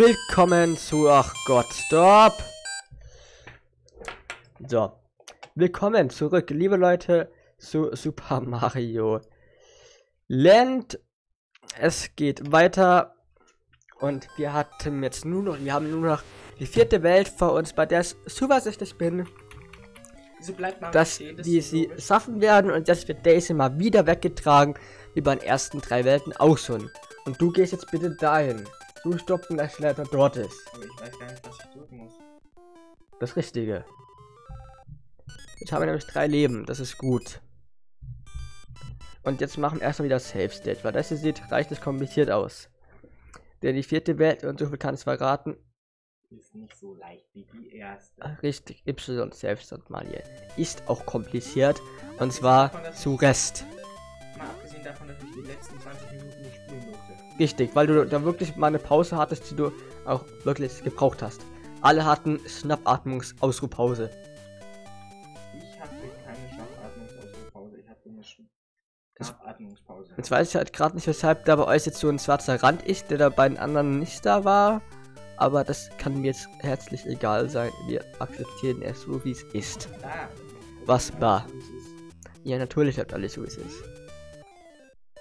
willkommen zu. Ach Gott, stopp! So. Willkommen zurück, liebe Leute, zu Super Mario Land. Es geht weiter. Und wir hatten jetzt nur noch, wir haben nur noch die vierte Welt vor uns, bei der ich zuversichtlich bin, So bleibt man dass stehen, das sie logisch. schaffen werden und jetzt wird Daisy mal wieder weggetragen, wie bei den ersten drei Welten auch schon. Und du gehst jetzt bitte dahin. Du stoppen, dass Schletter dort ist. Oh, Ich weiß gar nicht, was ich drücken muss. Das Richtige. Jetzt haben wir nämlich drei Leben, das ist gut. Und jetzt machen wir erstmal wieder Safe State, weil das hier sieht reichlich kompliziert aus. Denn die vierte Welt, und so viel kann ich verraten, Ist nicht so leicht wie die erste. richtig, Y Safe State mal hier, ist auch kompliziert. Und zwar zu Rest. Mal abgesehen davon, dass ich die letzten 20 Minuten nicht spielen. Richtig, weil du da wirklich mal eine Pause hattest, die du auch wirklich gebraucht hast. Alle hatten Schnappatmungsausruhpause. Ich hatte keine Schnappatmungspause. Ich hatte eine Schnappatmungspause. Jetzt weiß ich halt gerade nicht, weshalb da bei euch jetzt so ein schwarzer Rand ist, der da bei den anderen nicht da war. Aber das kann mir jetzt herzlich egal sein. Wir akzeptieren es so, wie es ist. Da. Was war? Ja, natürlich bleibt alles so, wie es ist.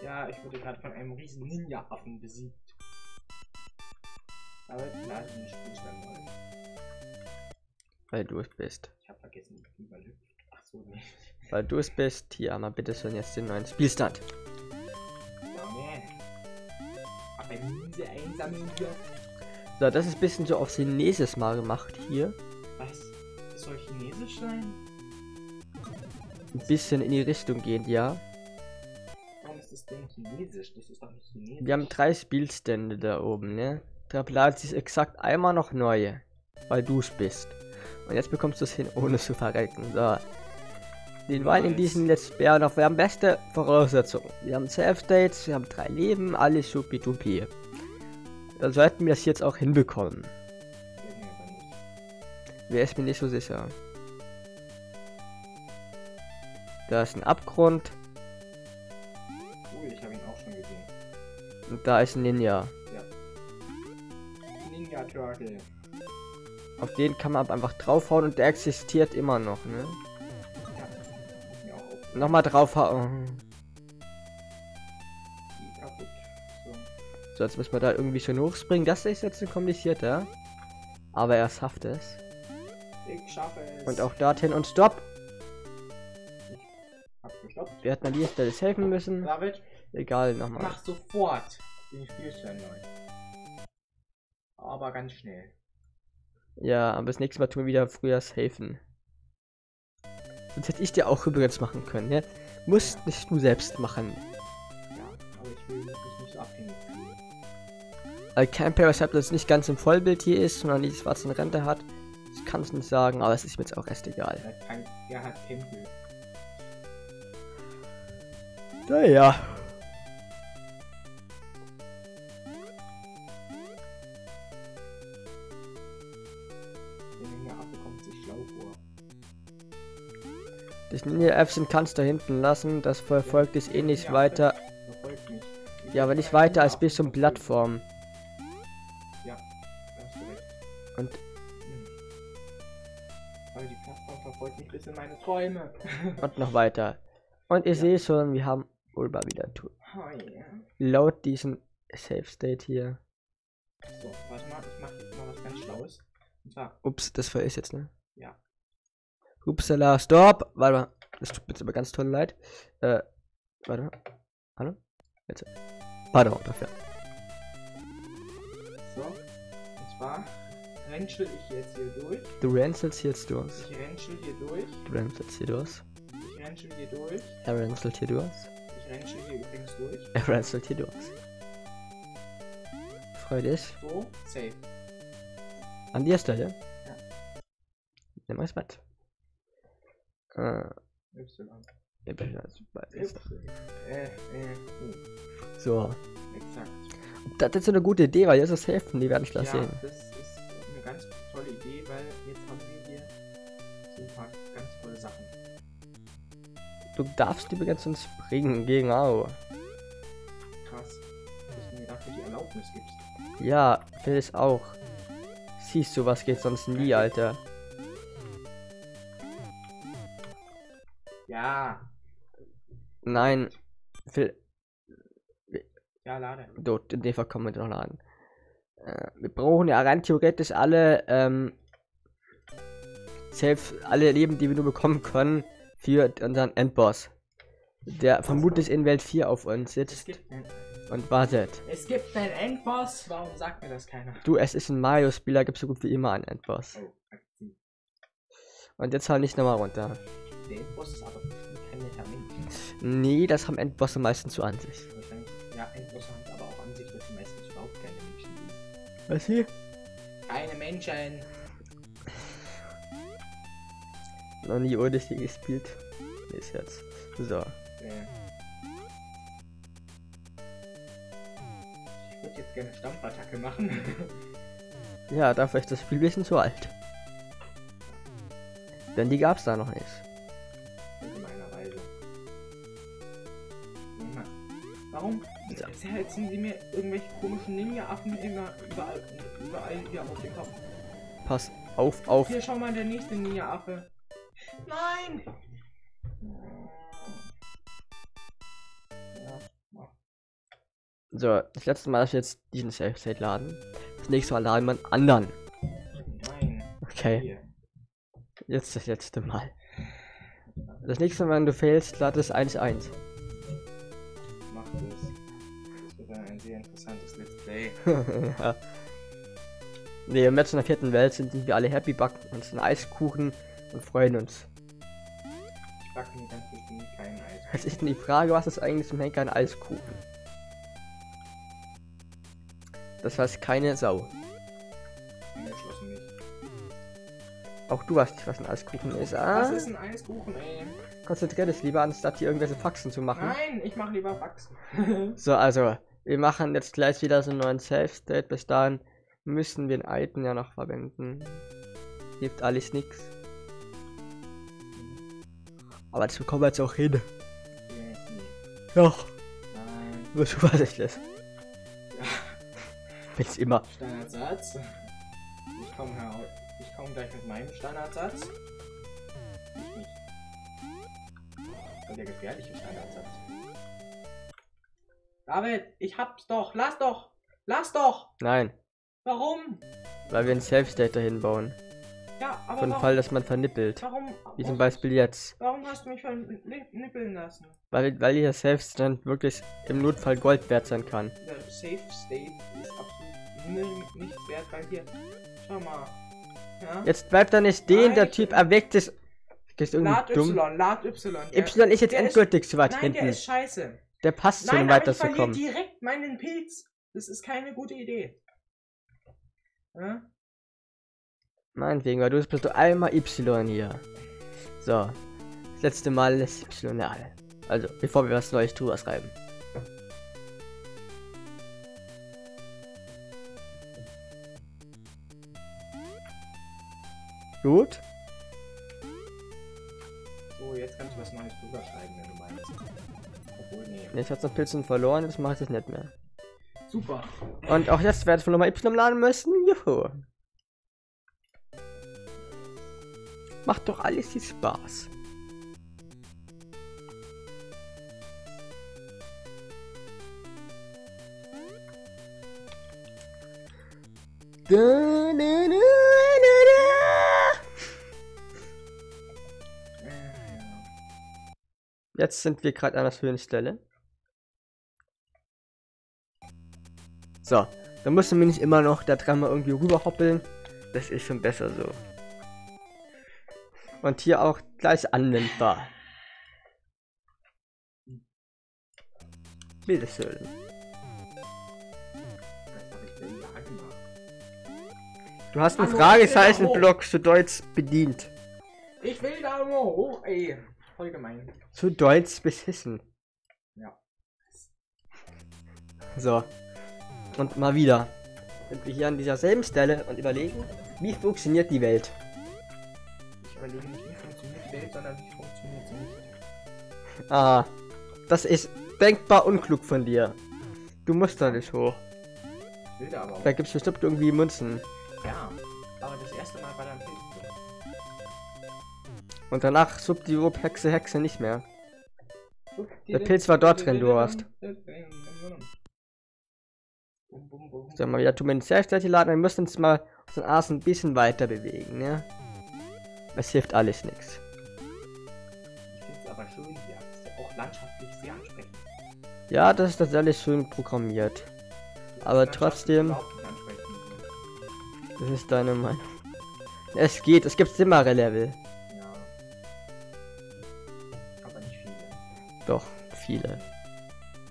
Ja, ich wurde gerade von einem riesen Ninja-Affen besiegt. Aber klar, ich bin nicht Spielstand neu. Weil du es bist. Ich habe vergessen, wie man hüpft. Ach so, nee. Weil du es bist. Mal bitte schon jetzt den neuen Spielstand. So, das ist ein bisschen so auf Chinesisch mal gemacht hier. Was? Das soll chinesisch sein? Ein bisschen in die Richtung gehend, ja. Ist das denn chinesisch? Das ist doch nicht chinesisch. Wir haben drei Spielstände da oben, ne? Bleibt sich exakt einmal noch neue. Weil du es bist. Und jetzt bekommst du es hin, ohne zu verrecken. So. Wir wollen in diesem Let's Play noch. Wir haben beste Voraussetzungen. Wir haben Self-Dates, wir haben drei Leben, alles supi-dupi. Dann sollten wir das jetzt auch hinbekommen. Wer ist mir nicht so sicher? Da ist ein Abgrund und da ist ein Ninja. Ninja Turtle. Auf den kann man einfach draufhauen und der existiert immer noch, ne? Ja. Auf. Nochmal draufhauen. Die kaputt. So. So, jetzt müssen wir da irgendwie schon hochspringen. Das ist jetzt ein komplizierter. Aber er schafft es. Ich schaffe es. Und auch dorthin und stopp! Hab gestoppt. Wir hätten an dieser Stelle helfen müssen. David, Egal, nochmal. mach sofort den Spielstand neu. Aber ganz schnell. Ja, aber das nächste Mal tun wir wieder früher helfen. Sonst hätte ich dir auch übrigens machen können, ne? Musst nicht du selbst machen. Ja, aber ich will mich nicht abhängig fühlen. Weil Camper, weshalb das nicht ganz im Vollbild hier ist, sondern die schwarzen Rente hat. Ich kann es nicht sagen, aber es ist mir jetzt auch erst egal. Er hat, er hat Tempel. Naja. Das Ninja-Äffchen kannst du da hinten lassen. Das verfolgt dich eh nicht weiter. Ja, aber nicht weiter als bis zum. Plattform. Ja. Und. Aber die Plattform verfolgt mich bis in meine Träume. Und noch weiter. Und ihr Ja. seht schon, wir haben mal wieder tu- oh, yeah. laut diesen Safe State hier. So, warte mal, ich mache jetzt mal was ganz Schlaues. Und zwar, Ups, das war ich jetzt, ne? Ja. Upsala, stopp! Warte mal. Das tut mir jetzt aber ganz toll leid. Äh, warte mal. Hallo? Jetzt. Pardon dafür. so. Und zwar rentschel ich jetzt hier durch. Du ranselst jetzt durch. Ich rentschel hier durch. Du ranselst hier durch. Ich rentschel hier durch. Er ranselt hier durch. Ich rentschel hier übrigens durch. Er ranselt hier durch. Freu dich. So, safe. An der Stelle. Ja. Nimm mal mit. Äh, ich ja. So. Exakt. Das ist so eine gute Idee, weil jetzt ist helfen, die werden ich Ja, gleich sehen. das ist eine ganz tolle Idee, weil jetzt haben wir hier so ein paar ganz tolle Sachen. Du darfst übrigens uns springen gegen Au. Krass. Hätte ich mir dafür die Erlaubnis gibst. Ja, will es auch. Siehst du, was geht sonst nie, Alter. Ja. Nein. Phil, Ja, lade. dort, in dem Fall kommen wir noch laden. Äh, wir brauchen ja rein theoretisch alle, ähm, selbst alle Leben, die wir nur bekommen können, für unseren Endboss. Der vermutlich in Welt 4 auf uns Es sitzt und wartet. es gibt einen Endboss. Warum sagt mir das keiner? Du, es ist ein Mario-Spiel, da gibt es so gut wie immer einen Endboss. Oh. Und jetzt halt nicht nochmal runter. Der Endboss ist aber bestimmt kein netter Mensch. Nee, das haben Endbosse meistens zu an sich. Wahrscheinlich. Ja, Endbosse haben es aber auch an sich, dass die meistens überhaupt keine Menschen sind. Was hier? Keine Menschen. Noch nie Odyssey gespielt. Ist jetzt. So. Nee. Ich würde jetzt gerne Stampfattacke machen. Ja, dafür ist das Spiel ein bisschen zu alt. Denn die gab's da noch nicht. Warum zerhetzen sie mir irgendwelche komischen Ninja-Affen immer überall, überall hier auf den Kopf? Pass auf, auf. Hier, schau mal, der nächste Ninja-Affe. Nein! So, das letzte Mal, dass wir jetzt diesen Safe State laden. Das nächste Mal laden wir einen anderen. Nein. Okay, Hier. jetzt das letzte Mal. Das nächste Mal, wenn du failst, lad es 1-1. ja. Nee, im Match in der vierten Welt sind wir alle happy, backen uns einen Eiskuchen und freuen uns. Ich backe mir ganz bestimmt kein Eis. Jetzt ist denn die Frage, was ist eigentlich zum Henker ein Eiskuchen? Das weiß keine Sau. Nicht. Auch du weißt nicht, was ein Eiskuchen ist. Ah, Was ist ein Eiskuchen, ey? konzentrier dich lieber, anstatt hier irgendwelche Faxen zu machen. Nein, ich mache lieber Faxen. So, also, wir machen jetzt gleich wieder so einen neuen Safe State. Bis dahin müssen wir den Item ja noch verwenden. Hilft alles nix. Aber das bekommen wir jetzt auch hin. Doch, Nein. bist zuversichtlich. Ja. Wenn's immer. Standardsatz. Ich komme. Ich komme gleich mit meinem Standardsatz. Ich nicht. Und der gefährliche Standardsatz. David, ich hab's doch. Lass doch. Lass doch. Nein, Warum? weil wir einen Safe State dahin bauen. Ja, aber Für den warum, Fall, dass man vernippelt. warum, Wie zum Beispiel jetzt. warum hast du mich vernippeln lassen? Weil, weil dieser Stand wirklich im Notfall Gold wert sein kann. Der Safe State ist absolut null nichts wert, weil hier. Schau mal. Ja? Jetzt bleibt da nicht stehen, Nein, der Typ erweckt es. Ist irgendwie Lad dumm. Y, Lad Y. Y ist jetzt der endgültig zu weit Nein, hinten. der ist scheiße. Der passt Nein, um ich weiterzukommen. verliere direkt meinen Pilz. Das ist keine gute Idee. Ja? Meinetwegen, weil du bist du einmal Y hier. So. Das letzte Mal ist Y alle. Also, bevor wir was Neues drüber schreiben. Gut. So, jetzt kannst du was Neues Nee. Jetzt hat's noch Pilzen verloren, das mache ich jetzt nicht mehr. Super. Und auch jetzt werde ich von nochmal Y laden müssen. Juhu. Macht doch alles viel Spaß. Da, da, da. Jetzt sind wir gerade an der schönen Stelle. So, dann müssen wir nicht immer noch da dreimal irgendwie rüberhoppeln. Das ist schon besser so. Und hier auch gleich anwendbar. Gemacht? Du hast einen Hallo, Fragezeichenblock zu Deutsch bedient. Ich will da nur hoch, ey. Voll gemein. Zu Deutsch beschissen. Ja. So. Und mal wieder. Sind wir hier an dieser selben Stelle und überlegen, wie funktioniert die Welt. Ich überlege nicht, wie funktioniert die Welt, sondern wie funktioniert sie nicht. Ah, das ist denkbar unklug von dir. Du musst da nicht hoch. Ich will da aber auch. Da gibt es bestimmt irgendwie Münzen. Ja, aber das erste Mal war da ein Pilz drin. Und danach Subdiop Hexe Hexe nicht mehr. Der Pilz war dort drin, du hast. So, mal wieder tun wir den Self-Study laden. Wir müssen uns mal unseren Arsch ein bisschen weiter bewegen, ne? Es hilft alles nichts. Ich finde es aber schön hier. Ist ja auch landschaftlich sehr ansprechend. Ja, das ist das alles schön programmiert. Aber trotzdem, das ist deine Meinung. Es geht, es gibt Simmerre-Level. Ja. Aber nicht viele. Doch, viele.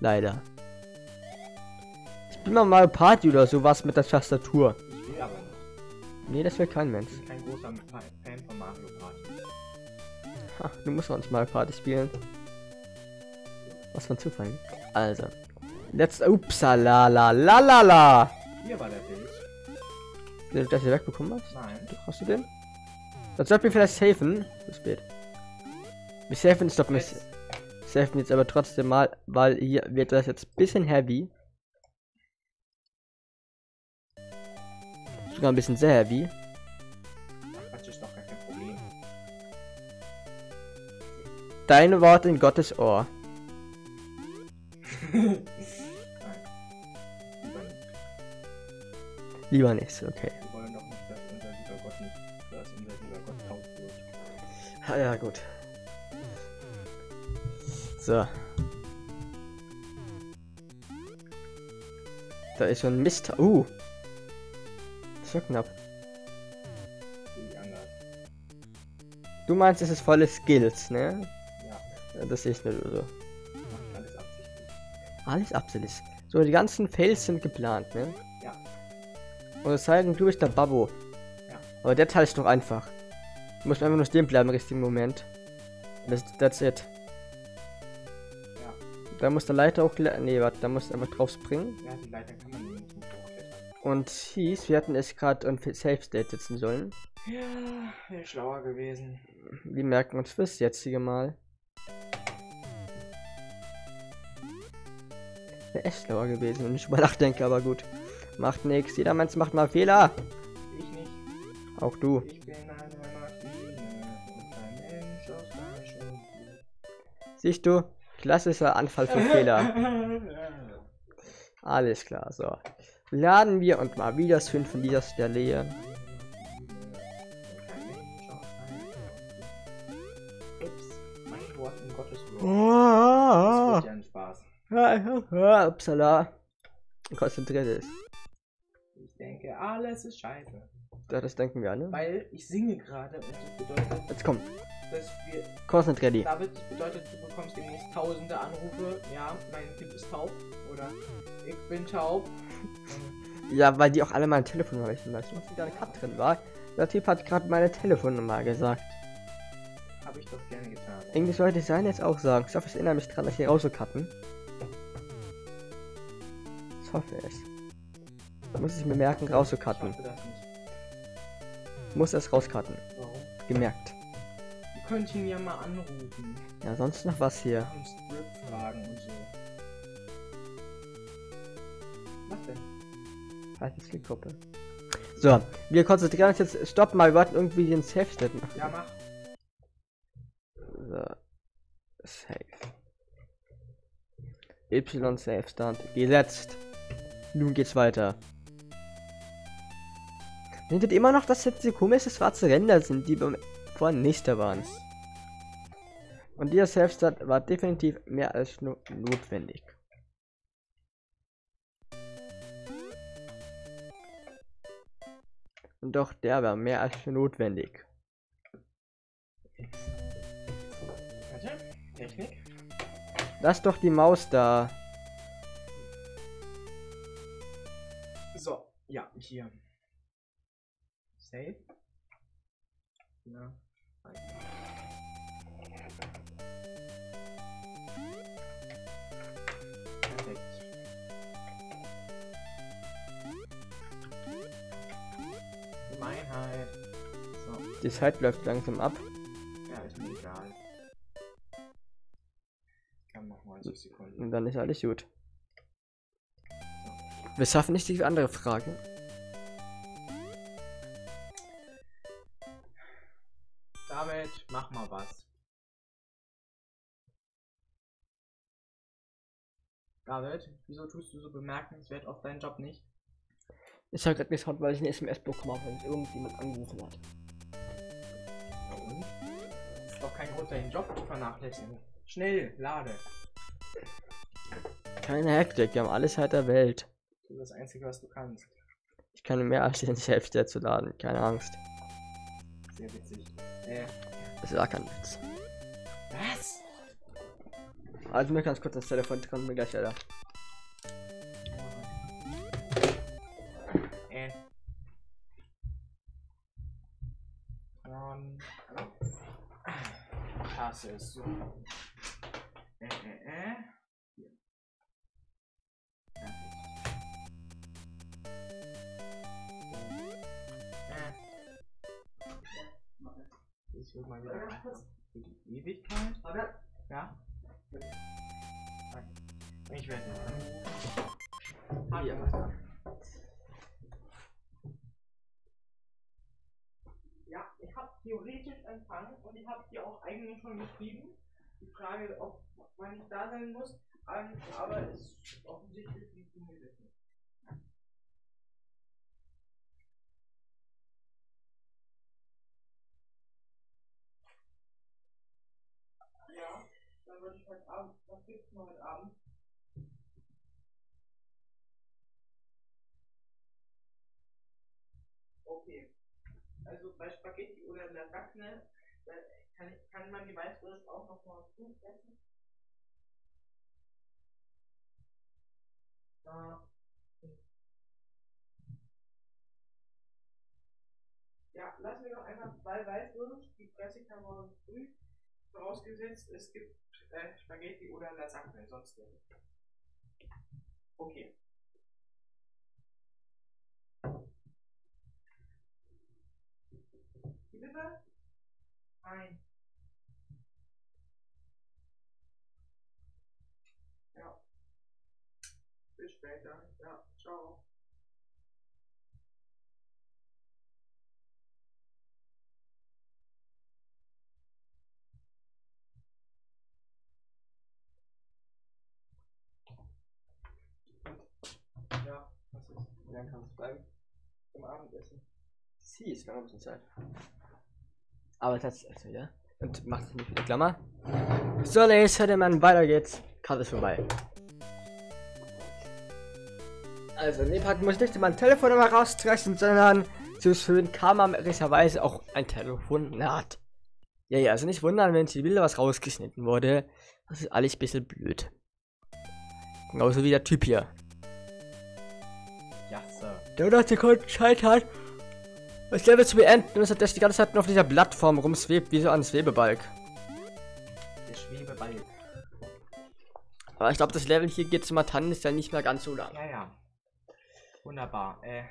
Leider. Wir mal Party oder sowas mit der Tastatur. Ich will aber nicht. Nee, das will kein Mensch. Ich bin kein großer Fa- Fan von Mario Party. Ha, du musst uns mal Party spielen. Was für ein Zufall. Also. Let's. Upsala la la la la. Hier war der Pilz. Den du das hier wegbekommen hast? Nein. Hast du den? Das sollte mir vielleicht safen. Zu spät. Wir safen stoppen wir safen jetzt aber trotzdem mal, weil hier wird das jetzt ein bisschen heavy. Sogar ein bisschen sehr heavy. Quatsch, ist doch gar kein Problem. Deine Worte in Gottes Ohr. Nein. Lieber nicht. Okay. Wir wollen doch nicht, dass unser lieber Gott nicht, dass unser lieber Gott taub wird. Ah, ja, gut. So. Da ist schon Mist. Uh. War knapp. Du meinst, es ist volle Skills, ne? Ja, Das ich nicht so. alles absichtlich. Alles Absicht. So, die ganzen Fails sind geplant, ne? Ja. Und es sei denn, du bist der Babbo. Ja. Aber der Teil ist doch einfach. Du musst einfach nur stehen bleiben im richtigen Moment. Das, that's it. Ja. Da muss der Leiter auch. Nee, warte, da musst du einfach drauf springen. Ja, die Leiter kann man nicht. Und hieß, wir hatten es gerade im Safe State sitzen sollen. Ja, wäre schlauer gewesen. Wir merken uns fürs jetzige Mal. Wäre echt schlauer gewesen, wenn ich drüber nachdenke, aber gut. Macht nichts. Jeder Mensch macht mal Fehler. Ich nicht. Auch du. Ich bin eine Maschine und ein Mensch aus. Siehst du? Klassischer Anfall für Fehler. Alles klar, so. Laden wir und mal wieder schön von dieser Stelle hier. Oh, Das ja. Upsala. Konzentriert ist. Ich denke, alles ist scheiße. Ja, das denken wir alle. Weil ich singe gerade und das bedeutet, Jetzt komm, dass wir. konzentrier dich. David, das bedeutet, du bekommst demnächst tausende Anrufe. Ja, mein Kind ist taub. Oder ich bin taub. Ja, weil die auch alle meine Telefonnummer weißt du, was da Cut drin war? Der Typ hat gerade meine Telefonnummer gesagt. Habe ich doch gerne getan. Irgendwie sollte ich sein jetzt auch sagen. Ich hoffe, ich erinnere mich dran, dass hier rauszucutten. Ich hoffe es. Muss ich mir merken, Ich das nicht. Muss es rauscutten. Warum? Gemerkt. Ihr könnt ihn ja mal anrufen. Ja, sonst noch was hier. Und Strip fragen und so. Was denn? Halt die Skill-Gruppe. So, wir konzentrieren uns jetzt. Stopp mal, wir wollten irgendwie den Safe-State machen. Ja, mach. So. Safe. Y Safe Stand. Gesetzt. Nun geht's weiter. Findet immer noch, dass jetzt die komischen schwarze Ränder sind, die beim vorhin nicht da waren. Und dieser Safe Stand war definitiv mehr als nur notwendig. Doch der war mehr als notwendig. Warte. Technik. Lass doch die Maus da. So, ja, hier. Save. Ja. Perfekt. Die Zeit läuft langsam ab. ja, ist mir egal. Kann noch 90 Sekunden. Und dann ist alles gut. Wir schaffen nicht die andere Frage. Damit mach mal was. David, wieso tust du so bemerkenswert auf deinen Job nicht? Ich habe gerade geschaut, weil ich eine SMS bekommen habe, wenn irgendjemand angerufen hat. Das ist doch kein Grund, deinen Job zu vernachlässigen. Schnell, lade. Keine Hektik, wir haben alles halt der Welt. Das ist das Einzige, was du kannst. Ich kann mehr als die Hälfte zu laden, keine Angst. Sehr witzig. Äh, Das war kein Witz. was? Also mir ganz kurz das Telefon dran, mir gleich wieder. Eigentlich schon geschrieben. Die Frage, ob man nicht da sein muss, ähm, aber es ist offensichtlich nicht umgesetzt. Ja, dann würde ich heute Abend, was gibt's denn heute Abend? Okay. Also bei Spaghetti oder Lasagne kann, kann man die Weißwurst auch noch mal gut essen. Ah. Ja, lassen wir doch einfach zwei Weißwurst, die fresse ich dann morgen früh. Vorausgesetzt, es gibt äh, Spaghetti oder Lasagne, sonst nicht. Okay. Wie bitte? Nein. Ja. Bis später. Ja, ciao. Ja, was ist? Wie lange kannst du bleiben? Zum Abendessen. Sie ist noch ein bisschen Zeit. Aber das ist also, ja. Und macht es nicht wieder Klammer. So, Ladies and Gentlemen, weiter geht's. Karte ist vorbei. Also, Nepal muss nicht mein Telefon immer rausstreichen, sondern zu schön kam am ehrlicherweise auch ein Telefonat. Ja, ja, also nicht wundern, wenn die Bilder was rausgeschnitten wurde. Das ist alles ein bisschen blöd. Genauso wie der Typ hier. Ja, Sir. Der noch Sekunden Zeit hat, das Level zu beenden und das die ganze Zeit nur auf dieser Plattform rumswebt, wie so ein Schwebebalg. Der Schwebebalg. Aber ich glaube, das Level hier geht zum Tannen ist ja nicht mehr ganz so lang. Ja, ja. Wunderbar. Äh.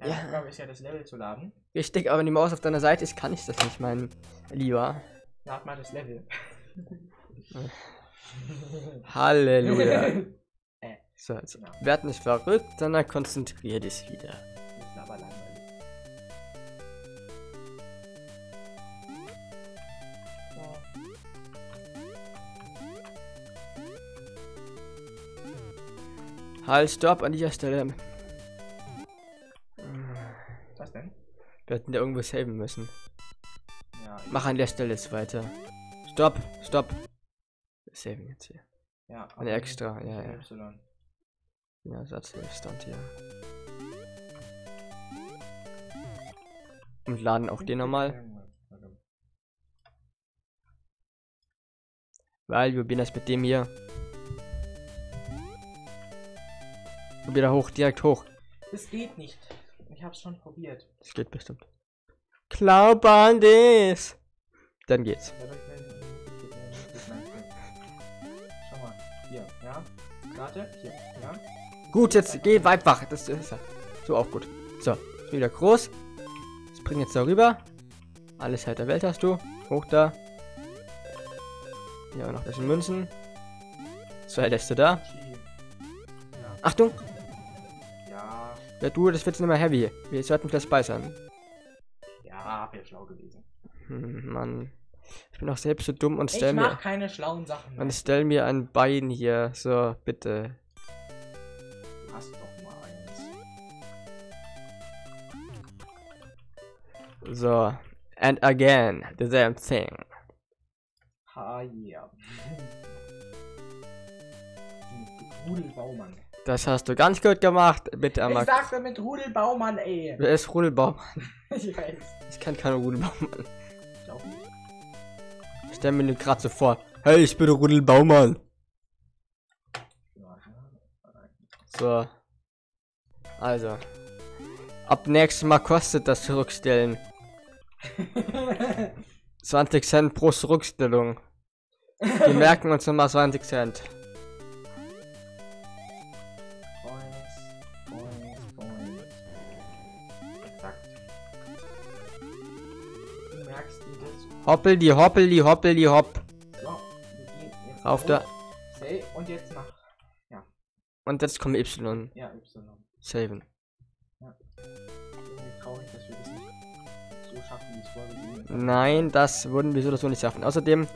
Ja, Ja. Aufgabe ist ja das Level zu laden. Richtig, aber wenn die Maus auf deiner Seite ist, kann ich das nicht, mein Lieber. Lad mal das Level. Halleluja. äh, So, also, genau. werd nicht verrückt, sondern konzentrier dich wieder. Das ist aber Halt, stopp an dieser Stelle. Was denn? Wir hätten da irgendwo saven müssen. Ja, Mach an der Stelle jetzt weiter. Stopp, stopp. Wir saven jetzt hier. ja. Eine extra, ja, ja. Y. Ja, Satz stand hier. Und laden auch den nochmal, weil wir probieren das mit dem hier. Und wieder hoch, direkt hoch. Das geht nicht. Ich hab's schon probiert. Das geht bestimmt. Glaub an das. Dann geht's. Schau mal. Hier, ja. Warte, hier, ja. Gut, jetzt geh weit wach. Das ist ja so auch gut. So, wieder groß. Spring jetzt darüber. Alles halt der Welt hast du. Hoch da. Ja, noch ein bisschen Münzen. Zwei lässt du da. Achtung! Ja, du, das wird nicht mehr heavy. Wir sollten vielleicht speichern. Ja, wäre schlau gewesen. Hm, Mann. Ich bin auch selbst so dumm und Ich stell mach mir. keine schlauen Sachen mehr. Und stell mir ein Bein hier. So, bitte. Du hast doch mal eins. So. And again, the same thing. Ha, ja. Rudel Baumann. Das hast du ganz gut gemacht. Bitte Ich einmal. sagte mit Rudel Baumann, ey. Wer ist Rudelbaum? Ich weiß. Ich kann keine Rudelbaum. Ich auch nicht. Stell mir nur gerade so vor. Hey, ich bin Rudelbaumann. So. Also. Ab nächstes Mal kostet das Zurückstellen. 20 Cent pro Zurückstellung. Wir merken uns nochmal 20 Cent. Hoppel die hoppel die hoppel die hopp. So, Auf der- und jetzt mach. Und jetzt kommt Y. Ja, Y. Saven. Irgendwie traurig, dass wir das nicht so schaffen, wie es vorgesehen ist. Nein, das würden wir so oder so nicht schaffen. Außerdem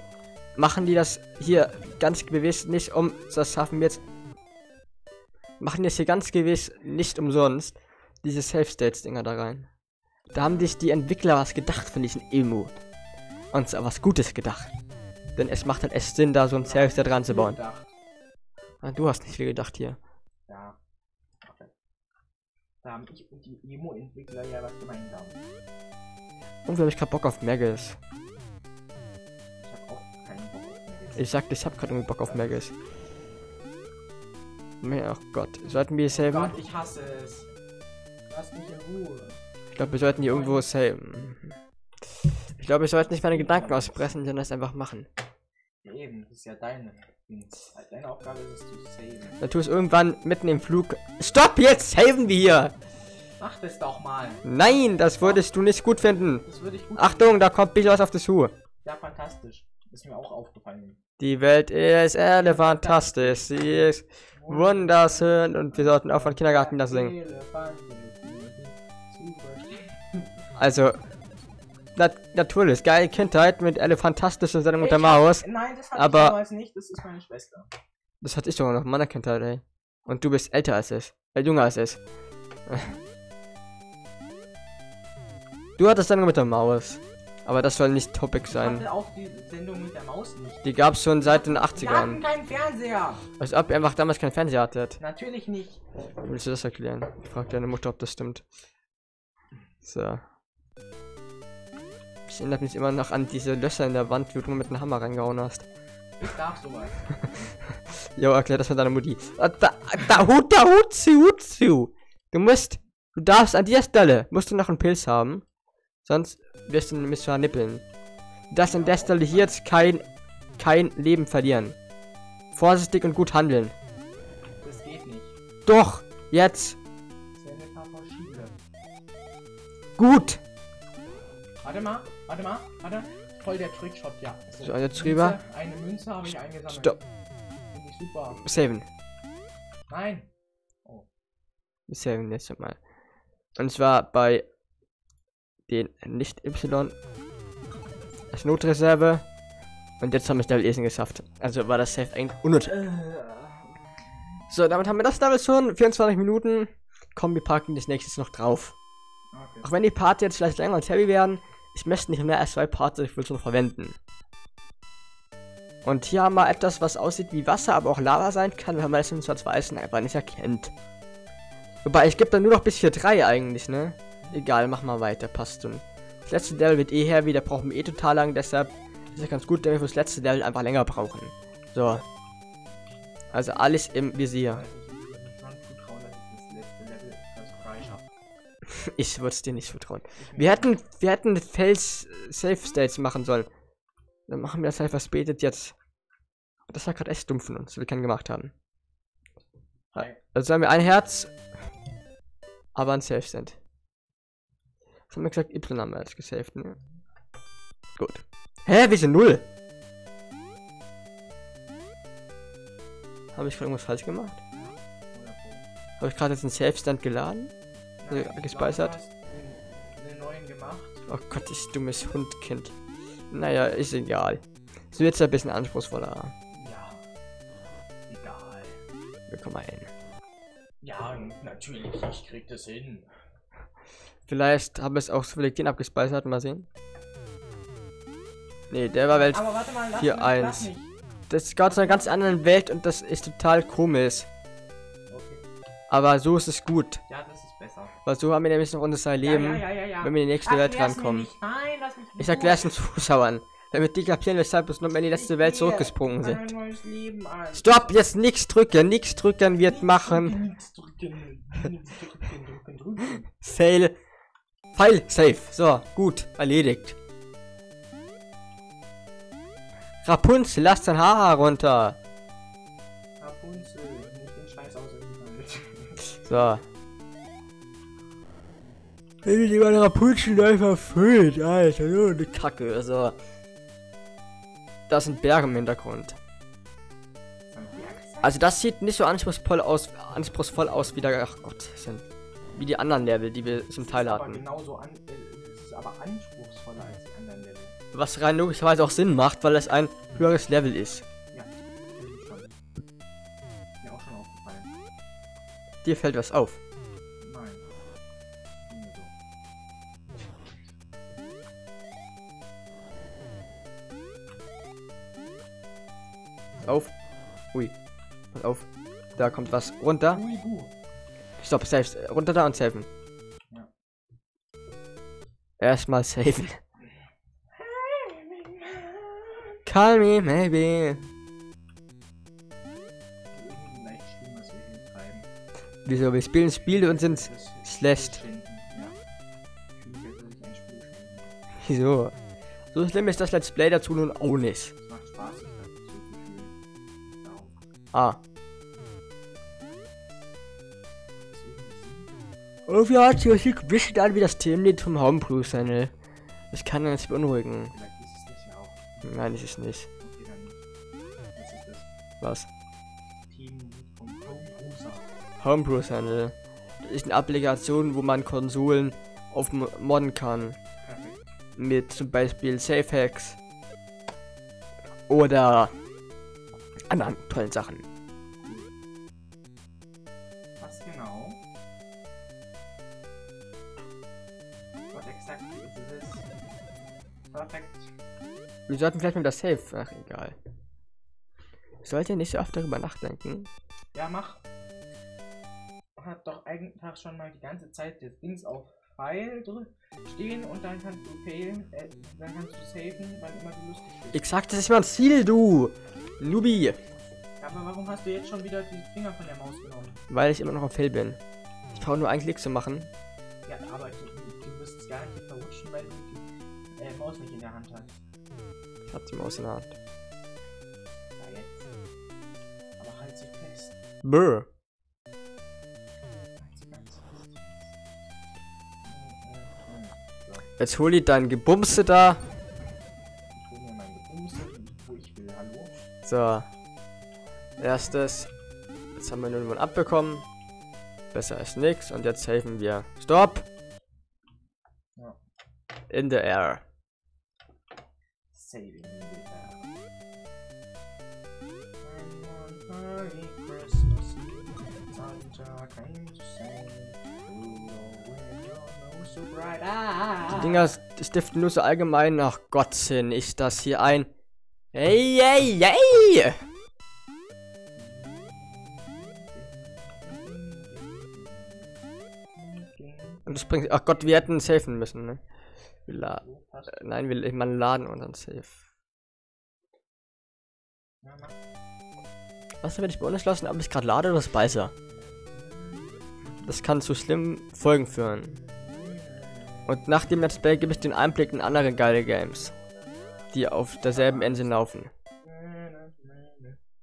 machen die das hier ganz gewiss nicht um. Das schaffen wir jetzt. Machen das hier ganz gewiss nicht umsonst. Diese Safe-States-Dinger da rein. Da haben sich die Entwickler was gedacht von diesem Emo. Zwar was Gutes gedacht. Denn es macht halt echt Sinn, da so ein Safe-State dran zu bauen. Ah, du hast nicht viel gedacht hier. Ja. Okay. Da haben ich und die Emo-Entwickler ja was gemeinsam. Irgendwie habe ich gerade Bock auf Magus. Ich hab auch keinen Bock auf mehr. Ich sagte, ich habe gerade irgendwie Bock auf Magus. Mehr, oh Gott. Sollten wir saven? Gott, ich hasse es. Lass mich in Ruhe. Ich glaube, wir sollten hier irgendwo saven. Ich glaube, wir sollten nicht meine Gedanken auspressen, sondern es einfach machen. Ja, eben, das ist ja deine. Deine Aufgabe ist es zu saven. Dann tu es irgendwann mitten im Flug. Stopp, jetzt saven wir hier! Mach das doch mal. Nein, das würdest du nicht gut finden. Das würde ich gut Achtung, da kommt was auf zu. finden. Ja, fantastisch. Ist mir auch aufgefallen. Die Welt ist elefantastisch, sie ist wunderschön und wir sollten auch von Kindergarten das singen. Also, nat natürlich, geile Kindheit mit elefantastischen Sendung mit der Maus. Nein, das hatte aber- ich damals nicht. Das ist meine Schwester. Das hatte ich doch noch in meiner Kindheit, ey. Und du bist älter als ich. Äh, jünger als ich. Du hattest Sendung mit der Maus. Aber das soll nicht Topic Ich sein. hatte auch die Sendung mit der Maus nicht. Die gab's schon seit den Wir hatten 80ern. keinen Fernseher. Als ob ihr einfach damals keinen Fernseher hattet. Natürlich nicht. Willst du das erklären? Ich frag deine Mutter, ob das stimmt. So. Das erinnert mich immer noch an diese Löcher in der Wand, wo du mit einem Hammer reingehauen hast. Ich darf sowas. Jo, erklär das mit deiner Mutti. Ah, Da, da, hut, da, hut, zu, hut, zu. Du musst, du darfst an dieser Stelle, musst du noch einen Pilz haben. Sonst wirst du nämlich vernippeln. Du darfst an der Stelle hier jetzt kein, kein Leben verlieren. Vorsichtig und gut handeln. Das geht nicht. Doch, jetzt, gut. Warte mal, warte mal, warte. Voll der Trickshot, ja. So, jetzt rüber. Eine Münze habe ich eingesammelt. Stopp. Finde ich super. Saven. Nein. Oh. Saven jetzt mal. Und zwar bei den nicht Y als Notreserve. Und jetzt haben wir es Level Lesen geschafft. Also war das Safe eigentlich unnötig. Äh, So, damit haben wir das Level schon. 24 Minuten. Komm, wir packen das nächste noch drauf. okay. Auch wenn die Parts jetzt vielleicht länger als heavy werden, ich möchte nicht mehr als zwei Parts, ich will schon verwenden. Und hier haben wir etwas, was aussieht wie Wasser, aber auch Lava sein kann, weil man es im Schwarz-Weißen einfach nicht erkennt. Wobei, ich gebe da nur noch bis 4.3 eigentlich, ne? Egal, mach mal weiter, passt schon. Das letzte Level wird eh heavy, da brauchen wir eh total lang, deshalb ist ja ganz gut, wenn wir fürs letzte Level einfach länger brauchen. So. Also alles im Visier. Ich würde es dir nicht vertrauen. Wir hätten, wir hätten Fels Safe States machen sollen. Dann machen wir das einfach spätet jetzt. Das war gerade echt dumm von uns, dass wir keinen gemacht haben. Also haben wir ein Herz, aber ein Safe Stand. Was haben wir gesagt? Y haben wir jetzt gesaved, ne? Gut. Hä, wir sind null. Habe ich gerade irgendwas falsch gemacht? Habe ich gerade jetzt einen Safe Stand geladen? Äh, gespeichert. Einen- einen neuen gemacht. Oh Gott, ich dummes Hundkind. Naja, ist egal. So jetzt ein bisschen anspruchsvoller. Ja. Egal. Wir kommen mal hin. Ja, natürlich, ich krieg das hin. Vielleicht haben wir es auch zufällig den abgespeichert. Mal sehen. Nee, der war Welt. Aber warte mal, lass vier, mich, eins. lass mich. Das ist gerade zu einer ganz anderen Welt und das ist total komisch. Okay. Aber so ist es gut. Ja, das besser. Weil so haben wir nämlich noch unser Leben, ja, ja, ja, wenn wir in die nächste Welt Erklär's mir rankommen. Nein, Ich erkläre den Zuschauern, damit die kapieren, weshalb wir nur in die letzte Welt zurückgesprungen sind. Stopp, jetzt nichts drücken, nichts drücken wird machen. Nichts drücken, drücken, drücken, drücken. Fail. Pfeil, safe. So, gut, erledigt. Rapunzel, lass dein Haar herunter. Rapunzel, nicht den Scheiß aus So. Wenn die meine Rapunzel neu verfüllt, Alter, so eine Kacke, so. Da sind Berge im Hintergrund. Also das sieht nicht so anspruchsvoll aus, anspruchsvoll aus wie der, ach Gott, sind, wie die anderen Level, die wir zum Teil Aber hatten. genauso an, äh, es ist aber anspruchsvoller als die anderen Level. Was rein logischerweise auch Sinn macht, weil es ein höheres Level ist. Ja, stimmt schon. Mir auch schon aufgefallen. Dir fällt was auf. Auf. Ui. Pass auf. Da kommt was runter. Stopp, safe. Runter da und safen. Ja. Erstmal safen. Call me, maybe. Wieso? Wir spielen Spiele und sind schlecht. Wieso? So schlimm ist das Let's Play dazu nun auch nicht. Ah. Oh, ja, die Musik ein bisschen an wie das Themenlied vom Homebrew Channel. Das kann uns beunruhigen. Vielleicht ist es das ja auch. Nein, ist es nicht. Okay, dann. Was ist das? Was? Team vom. Homebrew Channel. Das ist eine Applikation, wo man Konsolen auf modden kann. Perfekt. Mit zum Beispiel Safe Hacks. Oder anderen tollen Sachen. Was genau? What exactly is this? Perfekt. Wir sollten vielleicht mal das Safe. Ach, egal. Ich sollte nicht so oft darüber nachdenken. Ja, mach. Hat doch eigentlich schon mal die ganze Zeit das Dings auf Pfeil stehen und dann kannst du failen, äh, dann kannst du safen, wann immer du lustig bist. Ich sagte, das ist mein Ziel, du! Lubi! Ja, aber warum hast du jetzt schon wieder die Finger von der Maus genommen? Weil ich immer noch auf Fail bin. Ich brauche nur einen Klick zu machen. Ja, aber du, du wirst es gar nicht verrutschen, weil du die äh, Maus nicht in der Hand hast. Ich hab die Maus in der Hand. Ja, jetzt. Aber halt sie fest. Brr. Jetzt hol ich dein Gebumse da. ich hole mir mein Gebumse, wo ich will. Hallo? So. Erstes. Jetzt haben wir nur einen abbekommen. Besser als nix. Und jetzt safen wir. Stopp! Ja. In the air. Saving Die Dinger stiften nur so allgemein. Ach Gott, Sinn, ist das hier ein. Hey, hey, hey! Und das bringt. Ach Gott, wir hätten safen müssen, ne? Wir la nein, wir man laden und dann safe. Was wenn ich bei uns lassen, ob ich gerade lade oder Speicher? Das kann zu schlimmen Folgen führen. Und nach dem Let's Play gebe ich den Einblick in andere geile Games, die auf derselben Engine laufen.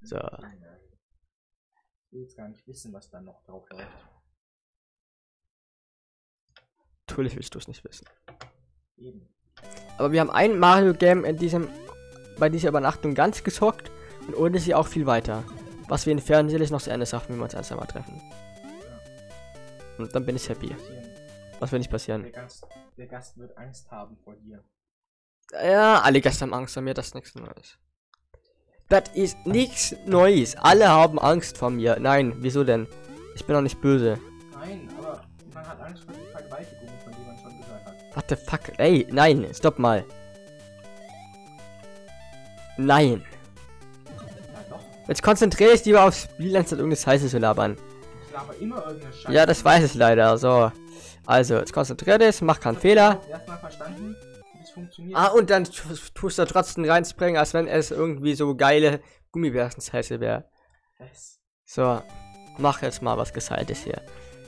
So. Ich will jetzt gar nicht wissen, was da noch drauf läuft. Natürlich willst du es nicht wissen. Eben. Aber wir haben ein Mario Game in diesem, bei dieser Übernachtung ganz gezockt und ohne sie auch viel weiter. Was wir in Fernsehen noch zu Ende schaffen, wenn wir uns erst einmal treffen. Und dann bin ich happy. Was wird nicht passieren? Der Gast, der Gast wird Angst haben vor dir. Ja, alle Gäste haben Angst vor mir, das ist nichts Neues. Das ist nichts Neues. Alle haben Angst vor mir. Nein, wieso denn? Ich bin doch nicht böse. Nein, aber man hat Angst vor den Vergewaltigungen, von denen man schon gehört hat. What the fuck? Ey, nein, stopp mal. Nein. Ja. Jetzt konzentriere dich lieber aufs Spiel, anstatt irgendeine Scheiße zu labern. Ich laber immer irgendeine Scheiße. Ja, das weiß ich leider. So. Also, jetzt konzentrier dich, mach keinen Fehler. Erstmal verstanden. Ah, und dann tu- tust du trotzdem reinspringen, als wenn es irgendwie so geile Gummibärchen-Scheiße wäre. Das- So. Mach jetzt mal was Gescheites hier.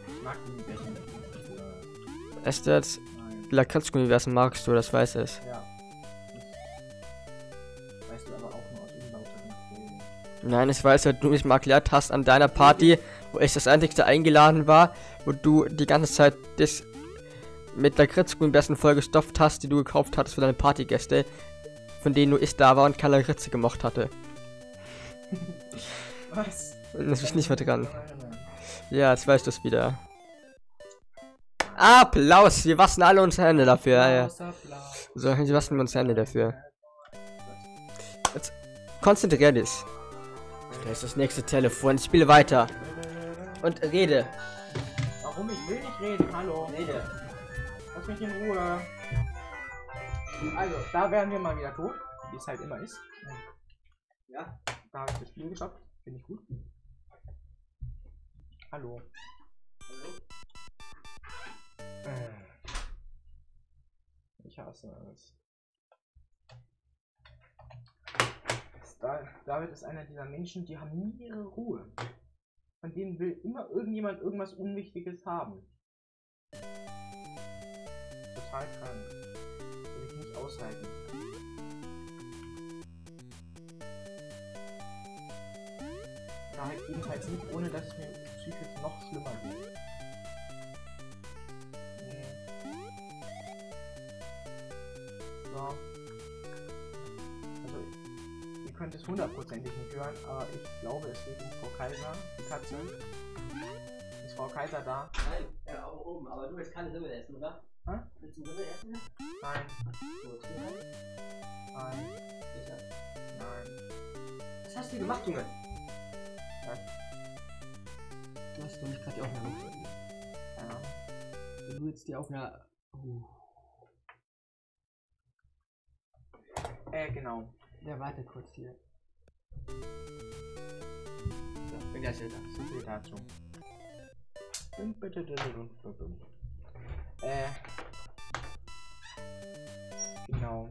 Ich mag die Bärchen nicht. Ist jetzt Nein. Lakritzgummibärchen magst du, das weiß ich. Ja. Nein, ich weiß, weil du mich mal erklärt hast an deiner Party, wo ich das einzigste eingeladen war, wo du die ganze Zeit das mit Lakritzgummibärchen vollgestopft hast, die du gekauft hattest für deine Partygäste, von denen nur ich da war und keine Lakritze gemocht hatte. Was? Das ist nicht mehr dran. Ja, jetzt weißt du es wieder. Applaus! Wir waschen alle unsere Hände dafür. Ja, ja. Applaus, Applaus. So, wir waschen unsere Hände dafür. Konzentrier dich. Da ist das nächste Telefon. Ich spiele weiter. Und rede. Warum? Ich will nicht reden. Hallo. Rede. Lass mich in Ruhe. Also, da wären wir mal wieder tot, wie es halt immer ist. Ja. Da habe ich das Spiel geschafft. Finde ich gut. Hallo. Äh. Ich hasse es. David ist einer dieser Menschen, die haben nie ihre Ruhe. Von denen will immer irgendjemand irgendwas Unwichtiges haben. Total krank. Will ich nicht aushalten. Da halt jedenfalls nicht, ohne dass es mir psychisch noch schlimmer geht. So. Ihr könnt es hundertprozentig nicht hören, aber ich glaube, es geht um Frau Kaiser, die Katze. Ist Frau Kaiser da? Nein, ja, auch oben. Aber du willst keine Summe essen, oder? Hä? Willst du Summe essen? Nein, Gut. nein, nein. Was hast du gemacht, Junge? Was? Du hast doch nicht gerade die Aufnahme gefunden. Ja. Du willst die Aufnahme. Uh. Äh, genau. Ja, warte kurz hier. So, bin gleich wieder da. So viel dazu. Äh. Genau.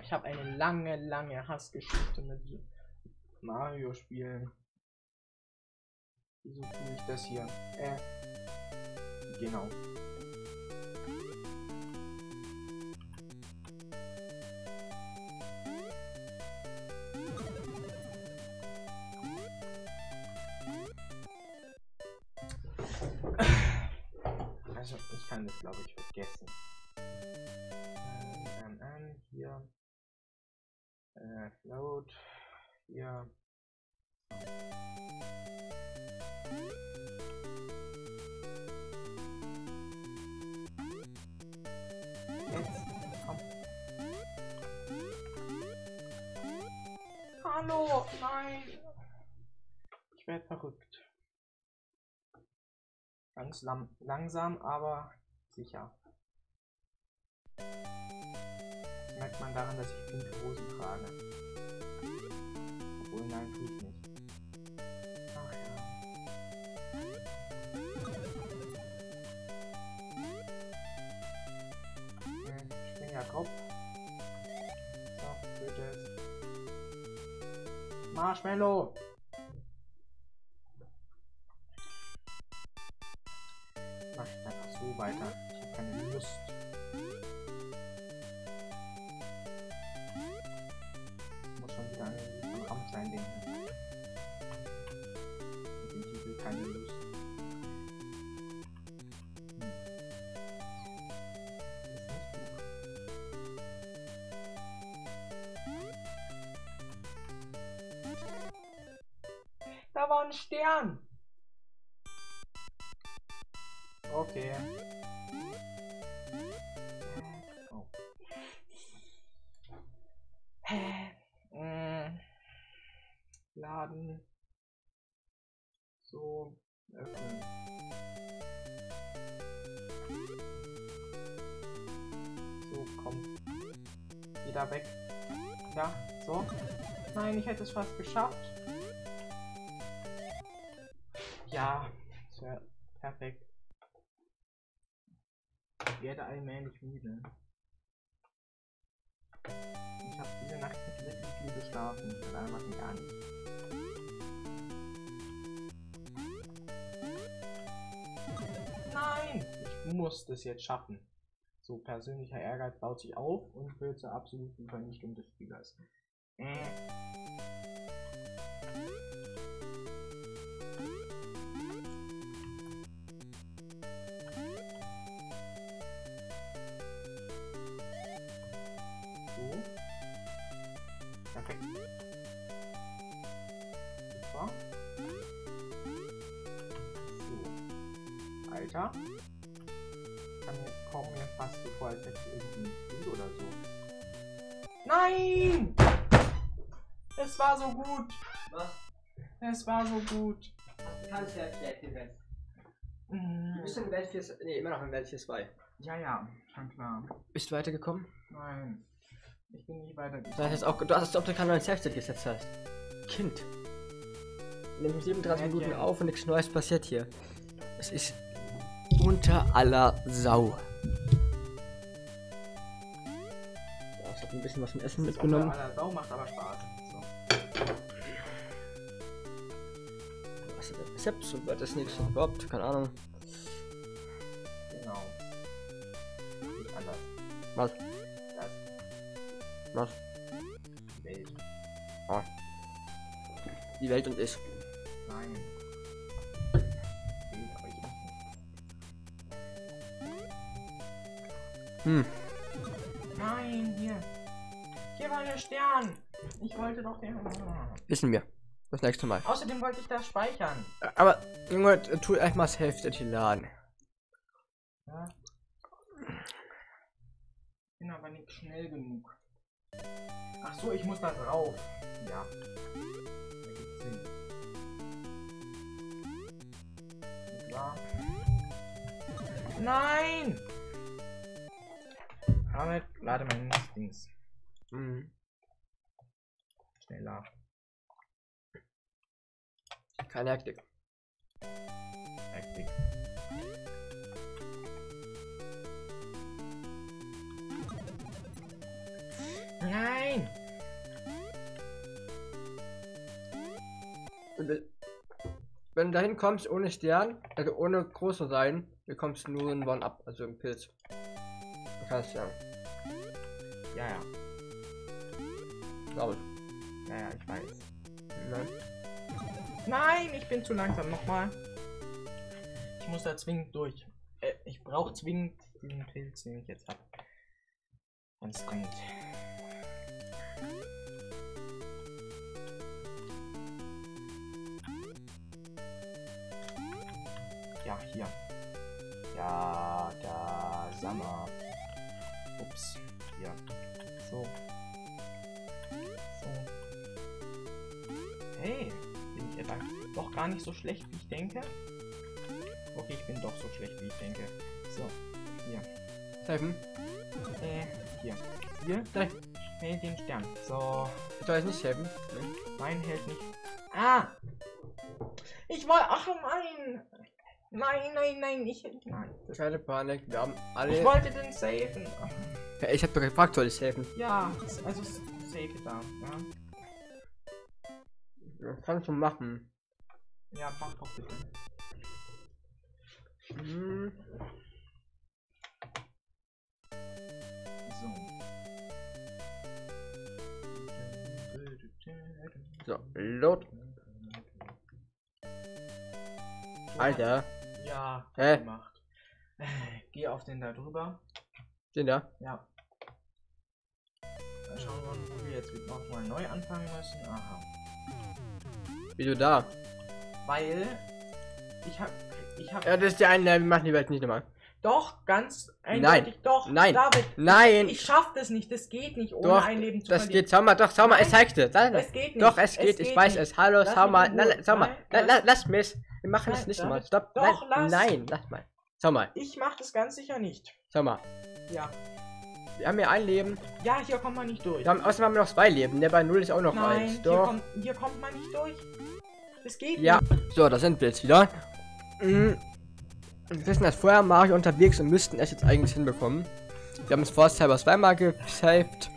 Ich habe eine lange, lange Hassgeschichte mit Mario-Spielen. Wieso tue ich das hier? Äh. Genau. Kann das, glaube ich, vergessen. Ähm, ähm, hier. Äh, Float. Hier. Hallo, nein. Ich werde verrückt. Ganz langsam, aber sicher. Merkt man daran, dass ich pinke Hosen trage. Obwohl, nein, tue ich nicht. Ach ja. Hm, Ich bin ja Kopf. So, bitte. Marshmallow! Laden. So, öffnen. So, komm. Wieder weg. Ja, so. Nein, ich hätte es fast geschafft. Ja, perfekt. Ich werde allmählich müde. Ich habe diese Nacht nicht wirklich viel geschlafen. Oder machen gar nicht. Nein! Ich muss das jetzt schaffen. So persönlicher Ehrgeiz baut sich auf und führt zur absoluten Vernichtung des Spielers. Äh. Nein! Es war so gut. Was? Es war so gut. Du kannst ja erklärt den Rest. Du Mm, bist in Welt 4, nee, immer noch in Welt 4 2. Ja, ja, schon klar. Bist du weitergekommen? Nein. Ich bin nicht Du weitergekommen. jetzt auch, du hast, ob du keinen neuen Save-State gesetzt hast. Kind. Wir nehmen 37 Minuten auf und nichts Neues passiert hier. Es ist unter aller Sau. Habe ein bisschen was zum Essen Das mitgenommen. aller Sau macht aber Spaß. So. Was ist das Rezept? So wird das nichts überhaupt, keine Ahnung. Genau. Nicht anders. Was? Das Was? Welt. Die Welt und ich. Nein. Welt, aber ich nicht. Hm. Nein, hier. Hier war der Stern. Ich wollte doch den. Wissen wir. Das nächste Mal. Außerdem wollte ich das speichern. Aber, Junge, tu erstmal das Save-State laden. Ja. Bin aber nicht schnell genug. Ach so, ich muss da drauf. Ja. Ja. Nein! Damit lade mein Dings Mhm. schneller. Keine Hektik. Hektik. Nein! Wenn du dahin kommst ohne Stern, also ohne große sein, bekommst du nur ein One-Up, also ein Pilz. Du kannst ja. Ja, ja. Glaube. Ja, ja, ich weiß. Nein. Nein, ich bin zu langsam. Nochmal. Ich muss da zwingend durch. Äh, ich brauche zwingend diesen Pilz, den ich jetzt habe. Ganz dringend. Ja, hier. Ja, da, Sommer. Ups. Hier. Gar nicht so schlecht, wie ich denke? Okay, ich bin doch so schlecht, wie ich denke. So, hier. Helfen? Äh, hier. Hier, Nein. schnell den Stern. So, Soll ich nicht helfen? Nein. mein hält nicht. Ah! Ich wollte. Ach nein! Nein, nein, nein, ich. Nein. Keine Panik, wir haben Ich alle. wollte den safen. Ja, ich hab doch gefragt, soll ich helfen? Ja, also safe da. Ja, Ja, kannst du machen. Ja mach doch bitte. Hm. So. So, load. Alter. Ja, Hä? gemacht. Geh auf den da drüber. Den da? Ja. Dann schauen wir, wo wir jetzt nochmal neu anfangen müssen. Aha. Wieso da? Weil ich hab. Ich hab. Ja, das ist der eine, wir machen die Welt nicht nochmal. Doch, ganz eindeutig doch. nein, David, Nein, ich schaff das nicht. Das geht nicht, ohne Doch, ein Leben zu das verlieren. geht. Schau mal, doch, schau mal, Nein, ich zeig dir. Da, Es geht nicht. doch, es geht, ich weiß nicht. es. Hallo, Lass schau mal. Na, schau mal. Nein, la, lass mich. Wir machen das Nein, nicht David, mal. Stopp. doch, nein, lass. nein, lass mal. Schau mal, Ich mach das ganz sicher nicht. schau mal. Ja. Wir haben hier ein Leben. Ja, hier kommt man nicht durch. Wir haben, außerdem haben wir noch zwei Leben. Der bei Null ist auch noch Nein, eins. hier Doch. kommt, hier kommt man nicht durch. Das geht Ja, nicht. so, da sind wir jetzt wieder. Mhm. Wir wissen das vorher Mario unterwegs und müssten es jetzt eigentlich hinbekommen. Wir haben es vor selber zweimal gesaved.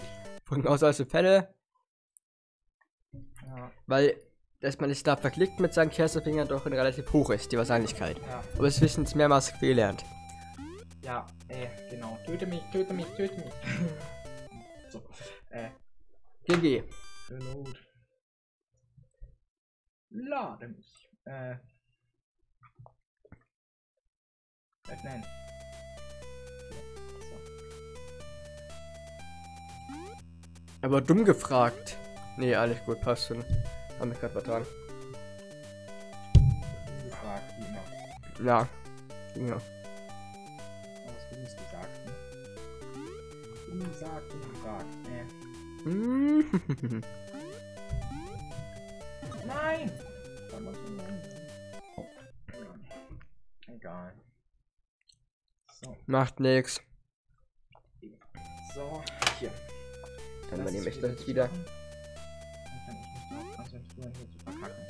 Von auswahlse Fälle. Ja, Weil, dass man sich da verklickt mit seinen Kerzefinger doch relativ hoch ist, die Wahrscheinlichkeit. ja, Aber das wissen es mehrmals gelernt. ja, äh, genau. Töte mich, töte mich, töte mich. so, äh, GG. Reload. Lade mich. Äh. Öffnen. So. Aber dumm gefragt. Nee, alles gut, passt schon. Haben wir gerade vertan. Gefragt, immer. Ja. Ja. Was Dummes gesagt, ne? Dumm gesagt, dumm gesagt. Äh. Mhm. Nein! Macht nix. so, hier. Dann Lass übernehme ich das wieder. machen. Dann kann ich mich darauf konzentrieren, hier zu verkacken.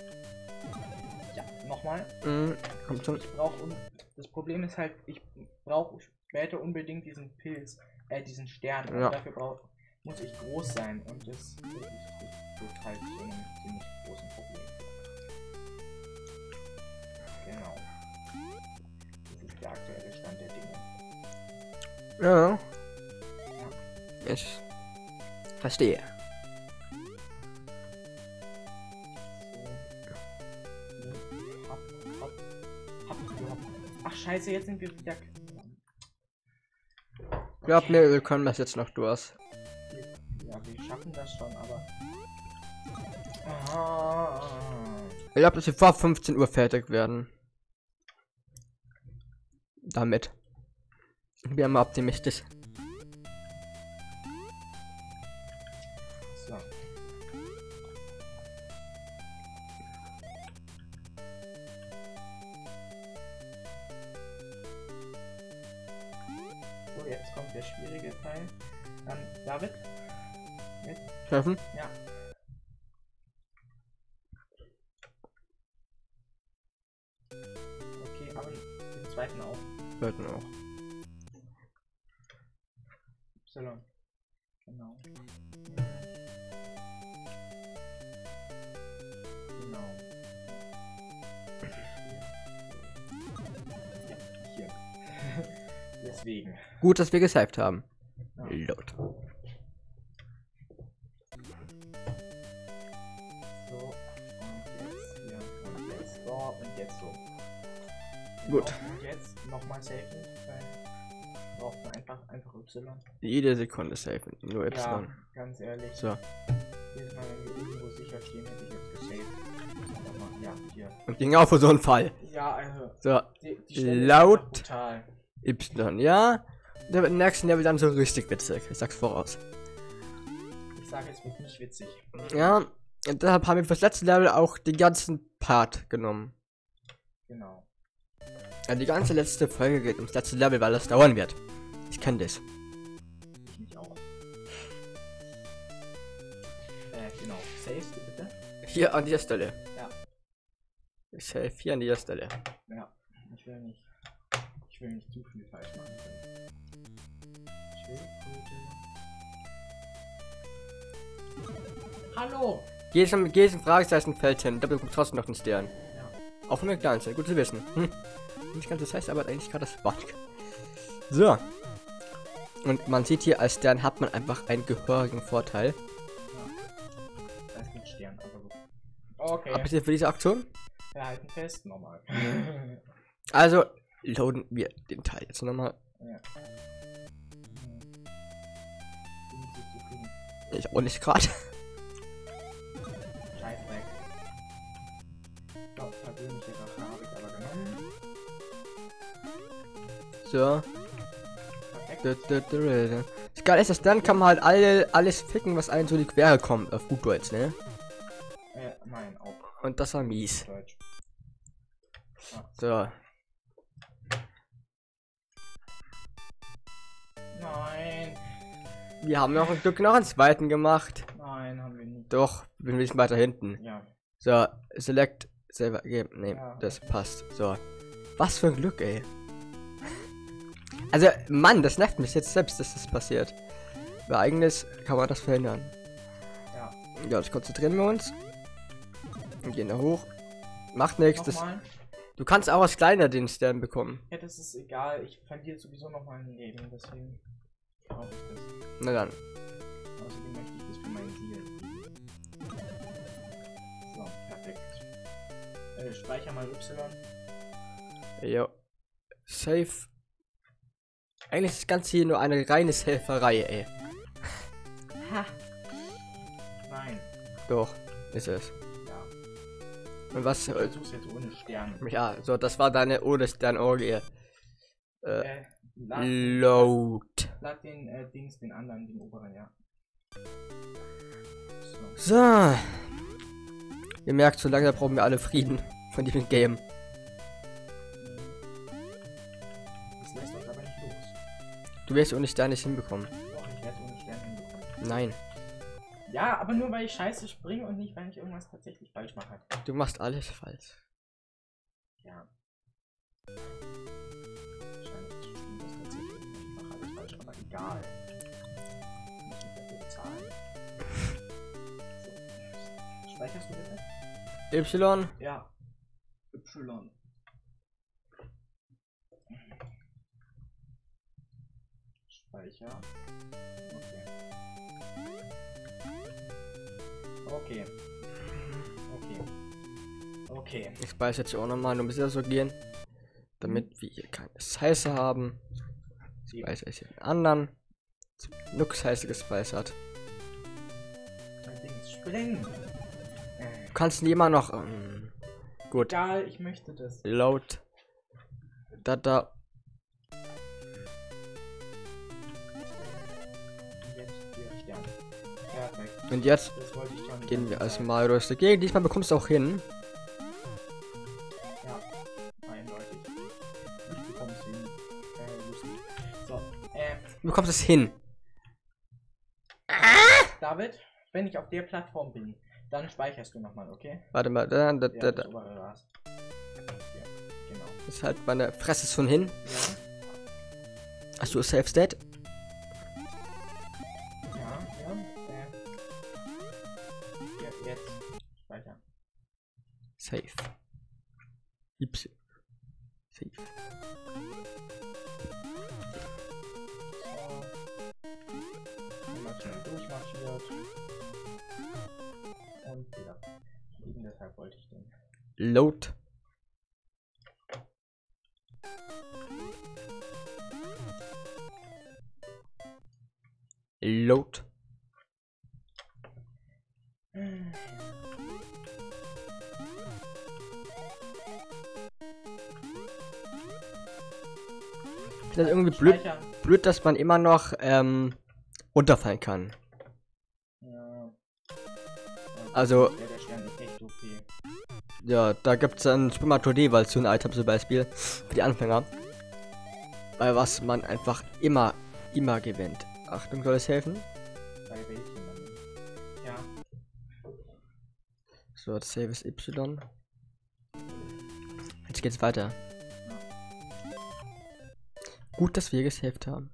Ja, nochmal. Mhm. Kommt schon. Ich brauche un Das Problem ist halt, ich brauche später unbedingt diesen Pilz, äh, diesen Stern. Und Ja. dafür brauch, muss ich groß sein. Und das, das, das führt halt zu einem ziemlich großen Problem. Genau. Das ist der aktuelle. Ja. Ich verstehe. Ach scheiße, jetzt sind wir wieder. Glaub mir, wir können das jetzt noch durch. Ja, wir schaffen das schon, aber. Ah. Ich glaube, dass wir vor 15 Uhr fertig werden. Damit. Ich bin mal Y. Genau. Genau. Ja, hier. Deswegen. Gut, dass wir gesaved haben. Ja. Load. So, und jetzt hier. Und jetzt so, und jetzt so. Gut. Genau, Und jetzt nochmal safen, man einfach, Y. Jede Sekunde safen. Nur Y. Ja, ganz ehrlich. So. Jedes Mal, wenn wir irgendwo sicher stehen, hätte ich jetzt gesaved. Aber Ja, hier. Und ging auch für so einen Fall. Ja, also. So. Die, die Laut. Y, ja. Der wird im nächsten Level dann so richtig witzig. Ich sag's voraus. Ich sage, es wird nicht witzig. Ja. Und deshalb haben wir fürs letzte Level auch den ganzen Part genommen. Genau. Ja, die ganze letzte Folge geht ums letzte Level, weil das dauern wird. Ich kann das. Ich mich auch. Äh, genau. Savest du bitte? Hier an dieser Stelle. Ja. Ich save hier an dieser Stelle. Ja. Ich will nicht. Ich will nicht zu viel falsch machen können. Schildkröte. Hallo! Geh jetzt im, geh jetzt im Fragezeichenfeld hin, da bekommst du trotzdem noch einen Stern. Ja. Auch von McDonalds, gut zu wissen. Hm. Nicht ganz das heißt, aber eigentlich gerade das Wort. So. Und man sieht hier, als Stern hat man einfach einen gehörigen Vorteil. Da ist ein Stern, aber gut. Okay. Ihr für diese Aktion? Wir halten fest, nochmal. Also, loaden wir den Teil jetzt nochmal. ja. Ich so auch nicht gerade. Scheiß Das Geile ist, dass dann kann man halt alle, alles ficken, was einem so die Quere kommt, auf gut Deutsch, ne? Äh, nein, auch Und das war mies. So. Nein, Wir haben noch ein Glück noch einen zweiten gemacht. nein, haben wir nicht. Doch, sind ein bisschen weiter hinten. Ja. So, select, selber geben. Ne, Ja. das passt. So. Was für ein Glück, ey. Also, Mann, das nervt mich jetzt selbst, dass das passiert. Weil eigentlich kann man das verhindern. Ja. Ja, jetzt konzentrieren wir uns. Und gehen da hoch. Macht nichts. Du kannst auch als kleiner den Stern bekommen. Ja, das ist egal. Ich verliere sowieso nochmal ein Leben, deswegen brauche ich das. Na dann. Außerdem möchte ich das für mein Ziel. So, perfekt. Äh, speicher mal Y. Jo. Safe. Eigentlich ist das Ganze hier nur eine reine Helferei, ey. Ha! Nein. Doch, ist es. Ja. Und was? Ich Äh, versuch's jetzt ohne Stern. ja, so, das war deine ohne Stern-Orgie. Äh, Äh, lad, Load. lad den äh, Dings, den anderen, den oberen, ja. So. So. Ihr merkt, so lange brauchen wir alle Frieden von diesem Game. Du wirst ohne Stern nicht hinbekommen. Doch, ich werde ohne Stern hinbekommen. Nein, Ja, aber nur weil ich scheiße springe und nicht, weil ich irgendwas tatsächlich falsch mache. du machst alles falsch. Ja. Wahrscheinlich stimmt das tatsächlich. Ich mache alles falsch, aber egal. Ich. Speicherst du bitte? Y. Ja. Y. Speicher. Okay. Okay. Okay. Okay. Ich speichere jetzt auch nochmal, nur ein bisschen so gehen. Damit wir hier keine Scheiße haben. Speichere ich hier den anderen. Nux Scheiße gespeichert. Mein Ding ist springen. Äh, Du kannst ihn immer noch. Ähm, gut. egal, ich möchte das. Load. Data. Jetzt Und jetzt gehen wir als. Mario durch die Gegend. Diesmal bekommst du auch hin. Ja, eindeutig. Ich bekomm's hin. Äh, lustig. So, äh, Du bekommst es hin. David, wenn ich auf der Plattform bin, dann speicherst du nochmal, okay? Warte mal. Da, da, da, das da. Ja, genau. Ist halt meine Fresse schon hin. Ja, Hast du Safe State? Safe. Y. Safe. Durchmarschiert. Und wieder. Deshalb wollte ich den. Load. Load. Das ist irgendwie blöd, blöd, dass man immer noch ähm, runterfallen kann. Ja. Also- Ja, da gibt es dann Swimmer 2D, weil so ein Item zum Beispiel für die Anfänger. Bei was man einfach immer, immer gewinnt. Achtung, soll es helfen? Bei welchen dann? Ja. So, das Save ist Y. Jetzt geht's weiter. Gut, dass wir gesaved haben.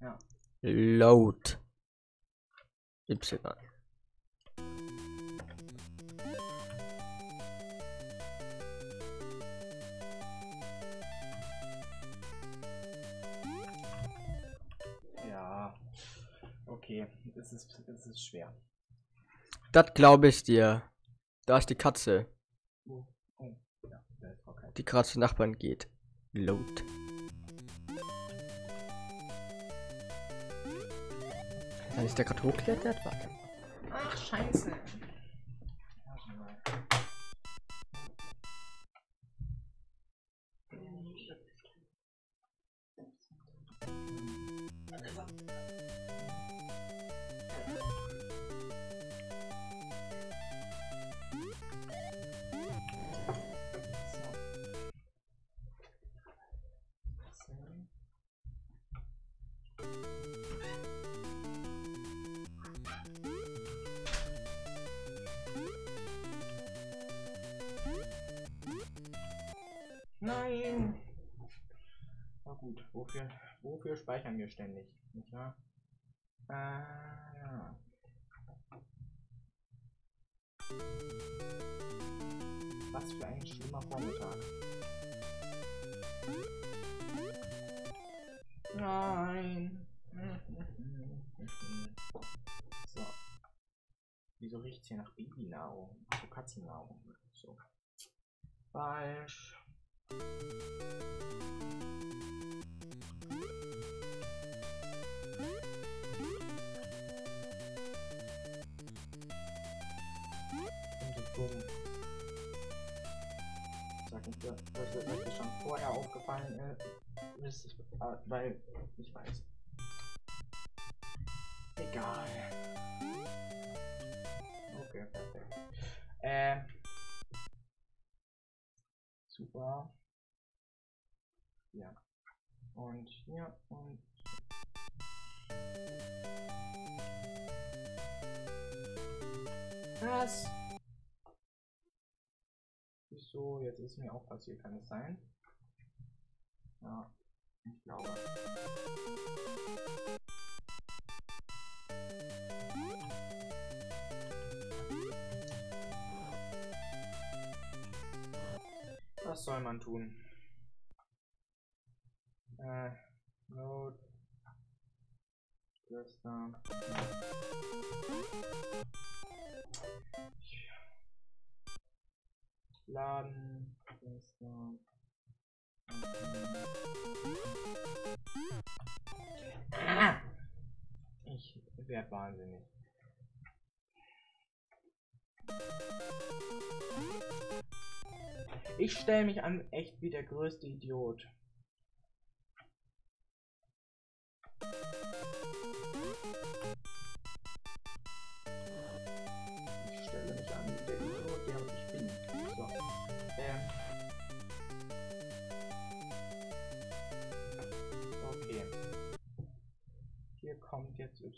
Ja. Load. Y. Ja. Okay. Es ist, es ist schwer. Das glaube ich dir. Da ist die Katze, Oh. Oh. Ja, ist die gerade zu Nachbarn geht. Load. Ich da gerade hochklettert? Warte. Ach, scheiße. Gut, wofür, wofür speichern wir ständig? Nicht wahr? Äh, ja. Was für ein schlimmer Vormittag. Nein! So. Wieso riecht es hier nach Babynahrung? So Katzennahrung. So. Falsch. Das mir schon vorher aufgefallen ist, weil ich weiß. Egal. Okay, perfekt. Äh. Super. Ja. Und hier und Was? Wieso? Jetzt ist mir auch passiert, kann es sein? Ja, ich glaube. Was soll man tun? Äh, Node. Cluster. Laden. Ich werde wahnsinnig. Ich stelle mich an echt wie der größte Idiot. Kommt jetzt Y.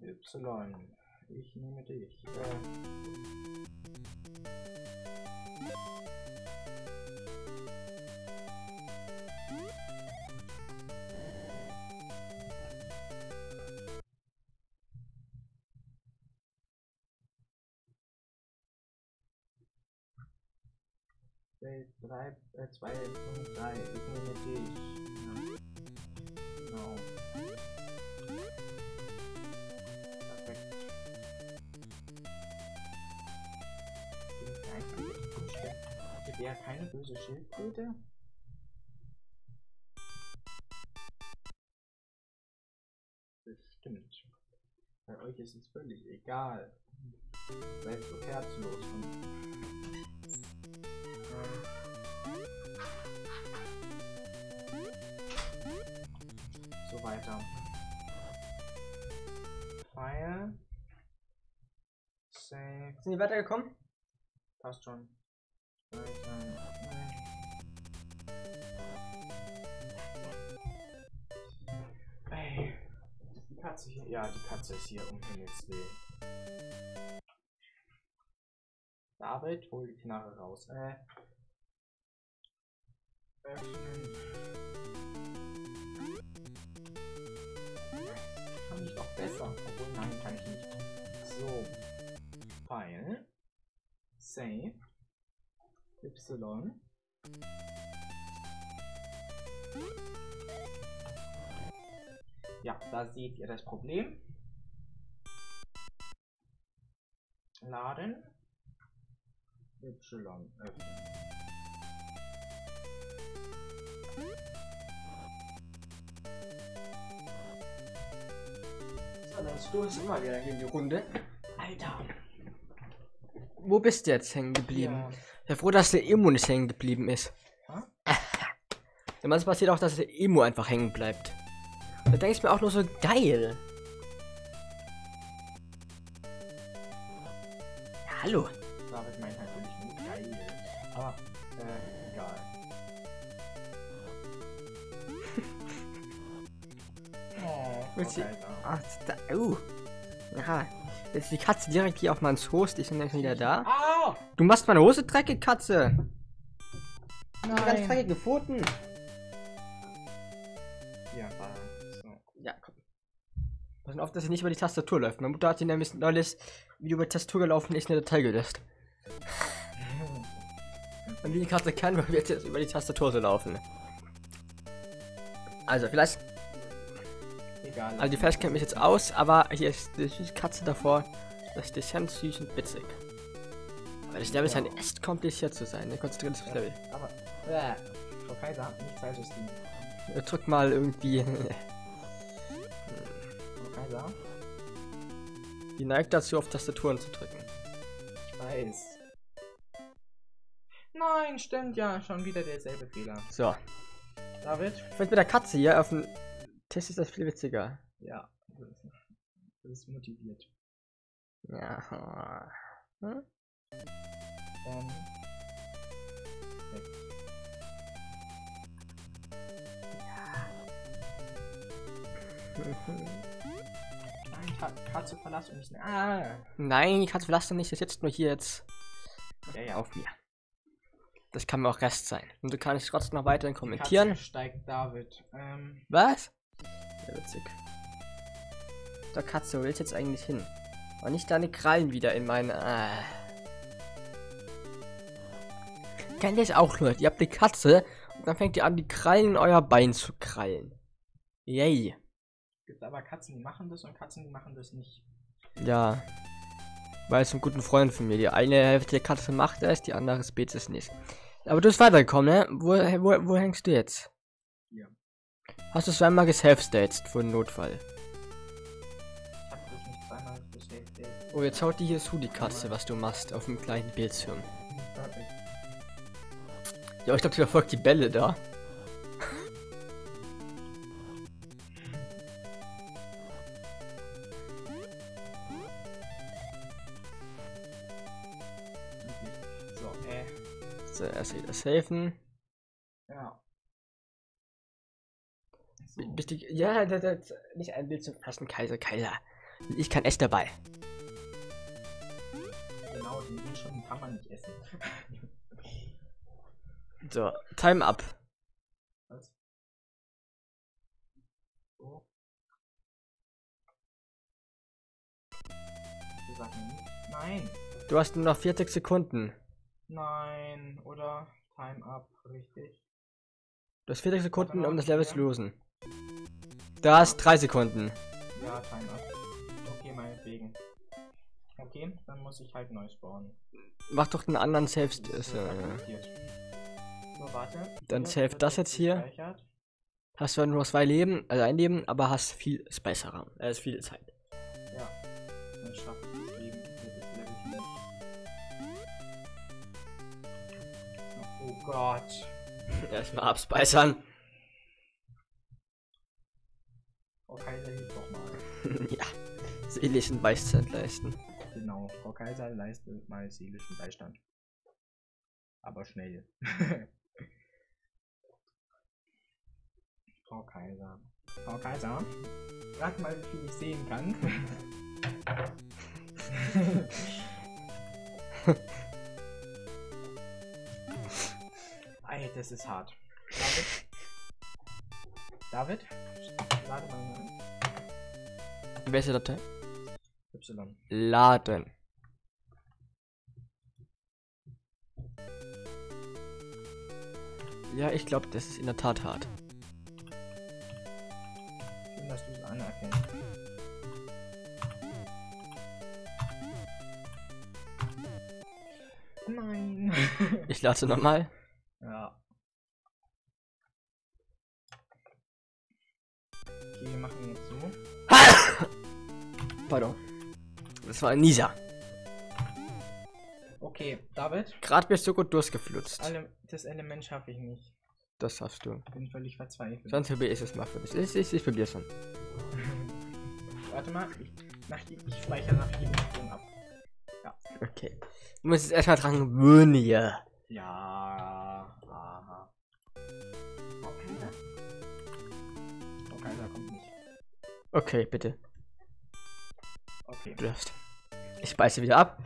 Y. Ich nehme dich. Äh. Welt 3, äh, 2.3, ich nehme dich. Keine böse Schildkröte? Bestimmt. Bei euch ist es völlig egal. Seid so herzlos so weiter. File. Save. Sind die weitergekommen? Passt schon. Katze hier? Ja, die Katze ist hier, um Himmels Willen. David, hol die Knarre raus. Äh. Öffnen. Kann ich doch besser. Obwohl, nein, kann ich nicht. So. File. Save. Y. Ja, da seht ihr das Problem. Laden. Y öffnen. So, dann stoß immer wieder hier in die Runde. Alter. Wo bist du jetzt hängen geblieben? Ja. Ich bin froh, dass der Emo nicht hängen geblieben ist. Hä? Ja, manchmal passiert auch, dass der Emo einfach hängen bleibt. Da denke ich mir auch nur so geil. Ja, hallo. David meint natürlich nur geil. Aber, äh, egal. oh, okay, da. Ach, da, uh. Ja. Jetzt ist die Katze direkt hier auf meins Host. Ich bin dann wieder da. Au! Du machst meine Hose dreckig, Katze. Nein! dreckige Pfoten. Ja, auf, dass es nicht über die Tastatur läuft. Meine Mutter hat sie nämlich neulich, wie über die Tastatur gelaufen ist, eine Datei gelöscht. Und wie die Katze kann, wird jetzt über die Tastatur so laufen. Also, vielleicht, Egal. also die Flash kennt mich jetzt aus, aber hier ist die süße Katze davor. Das ist ganz süß und witzig. Aber das Level scheint echt kompliziert zu sein. Ne? Konzentriert sich aufs Level. Aber, äh, Frau Kaiser, nicht falsches Ding. Drück mal irgendwie. Kaiser, die neigt dazu, auf Tastaturen zu drücken. ich weiß. Nein, stimmt ja, schon wieder derselbe Fehler. So. David? Ich finde mit der Katze hier auf dem Tisch ist das viel witziger. Ja, das ist, das ist motiviert. Ja. Hm? Weg. Nein, Ka Katze verlass uns nicht. Ah! Nein, die Katze verlass doch nicht, das sitzt nur hier jetzt Ja, ja. auf mir. Das kann mir auch Rest sein. Und du kannst trotzdem noch weiterhin Die kommentieren. Katze steigt David. Ähm, Was? Sehr witzig. Der Katze, wo willst du jetzt eigentlich hin? Und nicht deine Krallen wieder in meine. Ah. Kennt ihr es auch, Leute? Ihr habt eine Katze und dann fängt ihr an, die Krallen in euer Bein zu krallen. Yay. Gibt aber Katzen, die machen das und Katzen, die machen das nicht. Ja. Weil es einen guten Freund von mir. Die eine Hälfte der Katze macht es, die andere Spezies nicht. Aber du bist weitergekommen, ne? Wo, wo, wo hängst du jetzt? Hier. Hast du es einmal geself-staged für einen Notfall? Ich hab das nicht zweimal beschäftigt. Oh, jetzt haut die hier zu, die Katze, was du machst, auf dem kleinen Bildschirm. Ja, ich glaube, die verfolgt die Bälle da. Safen. ja. B- Bist du, ja, das, das, nicht ein Bild zum fassen, Kaiser, Kaiser. Ich kann echt dabei. Genau, den Bildschirm kann man nicht essen. So, Time up. Was? So. Wir sagen nicht. Nein! Du hast nur noch 40 Sekunden. Nein, oder? Time up, richtig. Du hast 40 Sekunden, mal, um das Level ja. zu losen. Du hast 3 Sekunden. Ja, Time up. Okay, meinetwegen. Okay, dann muss ich halt neu spawnen. Mach doch einen anderen. Das Ist, wird äh. So, warte. Dann save das jetzt hier. hast zwar nur zwei Leben, also ein Leben, aber hast viel Speicherraum. Äh, ist viel Zeit. Ja. Ich das Oh Gott. Erstmal abspeichern. Frau Kaiser hilft doch mal. ja. Seelischen Beistand leisten. Genau, Frau Kaiser leistet mal seelischen Beistand. Aber schnell. Frau Kaiser. Frau Kaiser, rat mal, wie viel ich sehen kann. Ey, das ist hart. David? David? Lade mal mal. Welche Datei? Y. Laden. Ja, ich glaube, das ist in der Tat hart. Schön, dass du es anerkennst. Nein. Ich lade nochmal. Pardon. Das war Nisa. Okay, David. Gerade bist du gut durchgeflutzt. Alle, das Element schaffe ich nicht. Das hast du. Bin völlig verzweifelt. Sonst probier ich es mal für dich. Ich, ich, ich probiere schon. Warte mal, ich, ich speichere nach jedem Sprung ab. Okay. Du musst jetzt erstmal dran gewöhnen hier. Ja. Aha. Oh, Kaiser. Oh, Kaiser kommt nicht. Okay, bitte. Darfst. Ich speise wieder ab.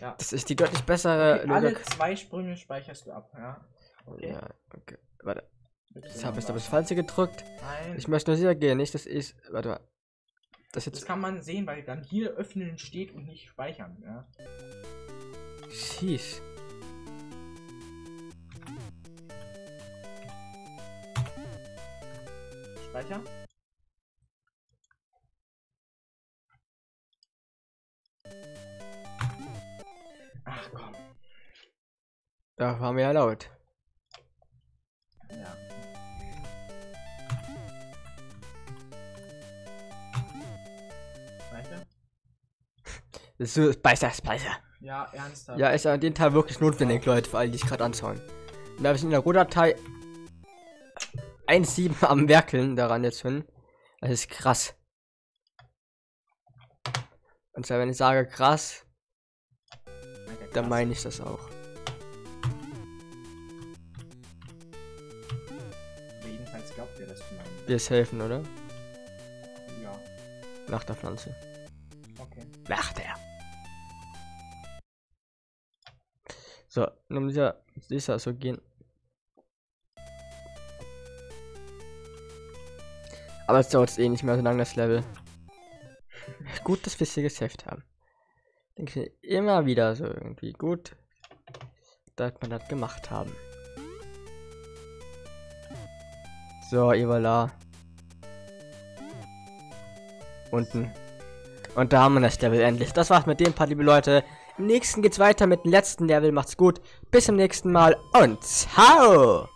Ja. Das ist die deutlich bessere okay alle Logik. zwei Sprünge speicherst du ab, ja? Okay. Ja, okay. Warte. Bitte Jetzt habe ich mal das. Falsche gedrückt. Nein. Ich möchte nur sicher gehen, nicht, dass ich. Warte mal. Das das jetzt. kann man sehen, weil dann hier öffnen steht und nicht speichern, ja? Schieß. Speicher? Da war mir ja laut. Ja. Speicher? Das ist so Speicher, Speicher. Ja, ernsthaft. Ja, ist ja in dem Teil wirklich notwendig, Leute, alle, die sich gerade anschauen. Und da habe ich in der Rohdatei 1.7 am Werkeln daran jetzt hin. Das ist krass. Und zwar, wenn ich sage krass, dann meine ich das auch. Wir es helfen, oder? Ja, Nach der Pflanze. okay. Nach der. So, nun dieser, dieser so gehen. Aber es dauert eh nicht mehr so lange das Level. Gut, dass wir es hier gesaved haben. Denke ich immer wieder so irgendwie gut, dass wir das gemacht haben. So, Ivala. Unten. Und da haben wir das Level endlich. Das war's mit dem Part, liebe Leute. Im nächsten geht's weiter mit dem letzten Level. Macht's gut. Bis zum nächsten Mal und ciao!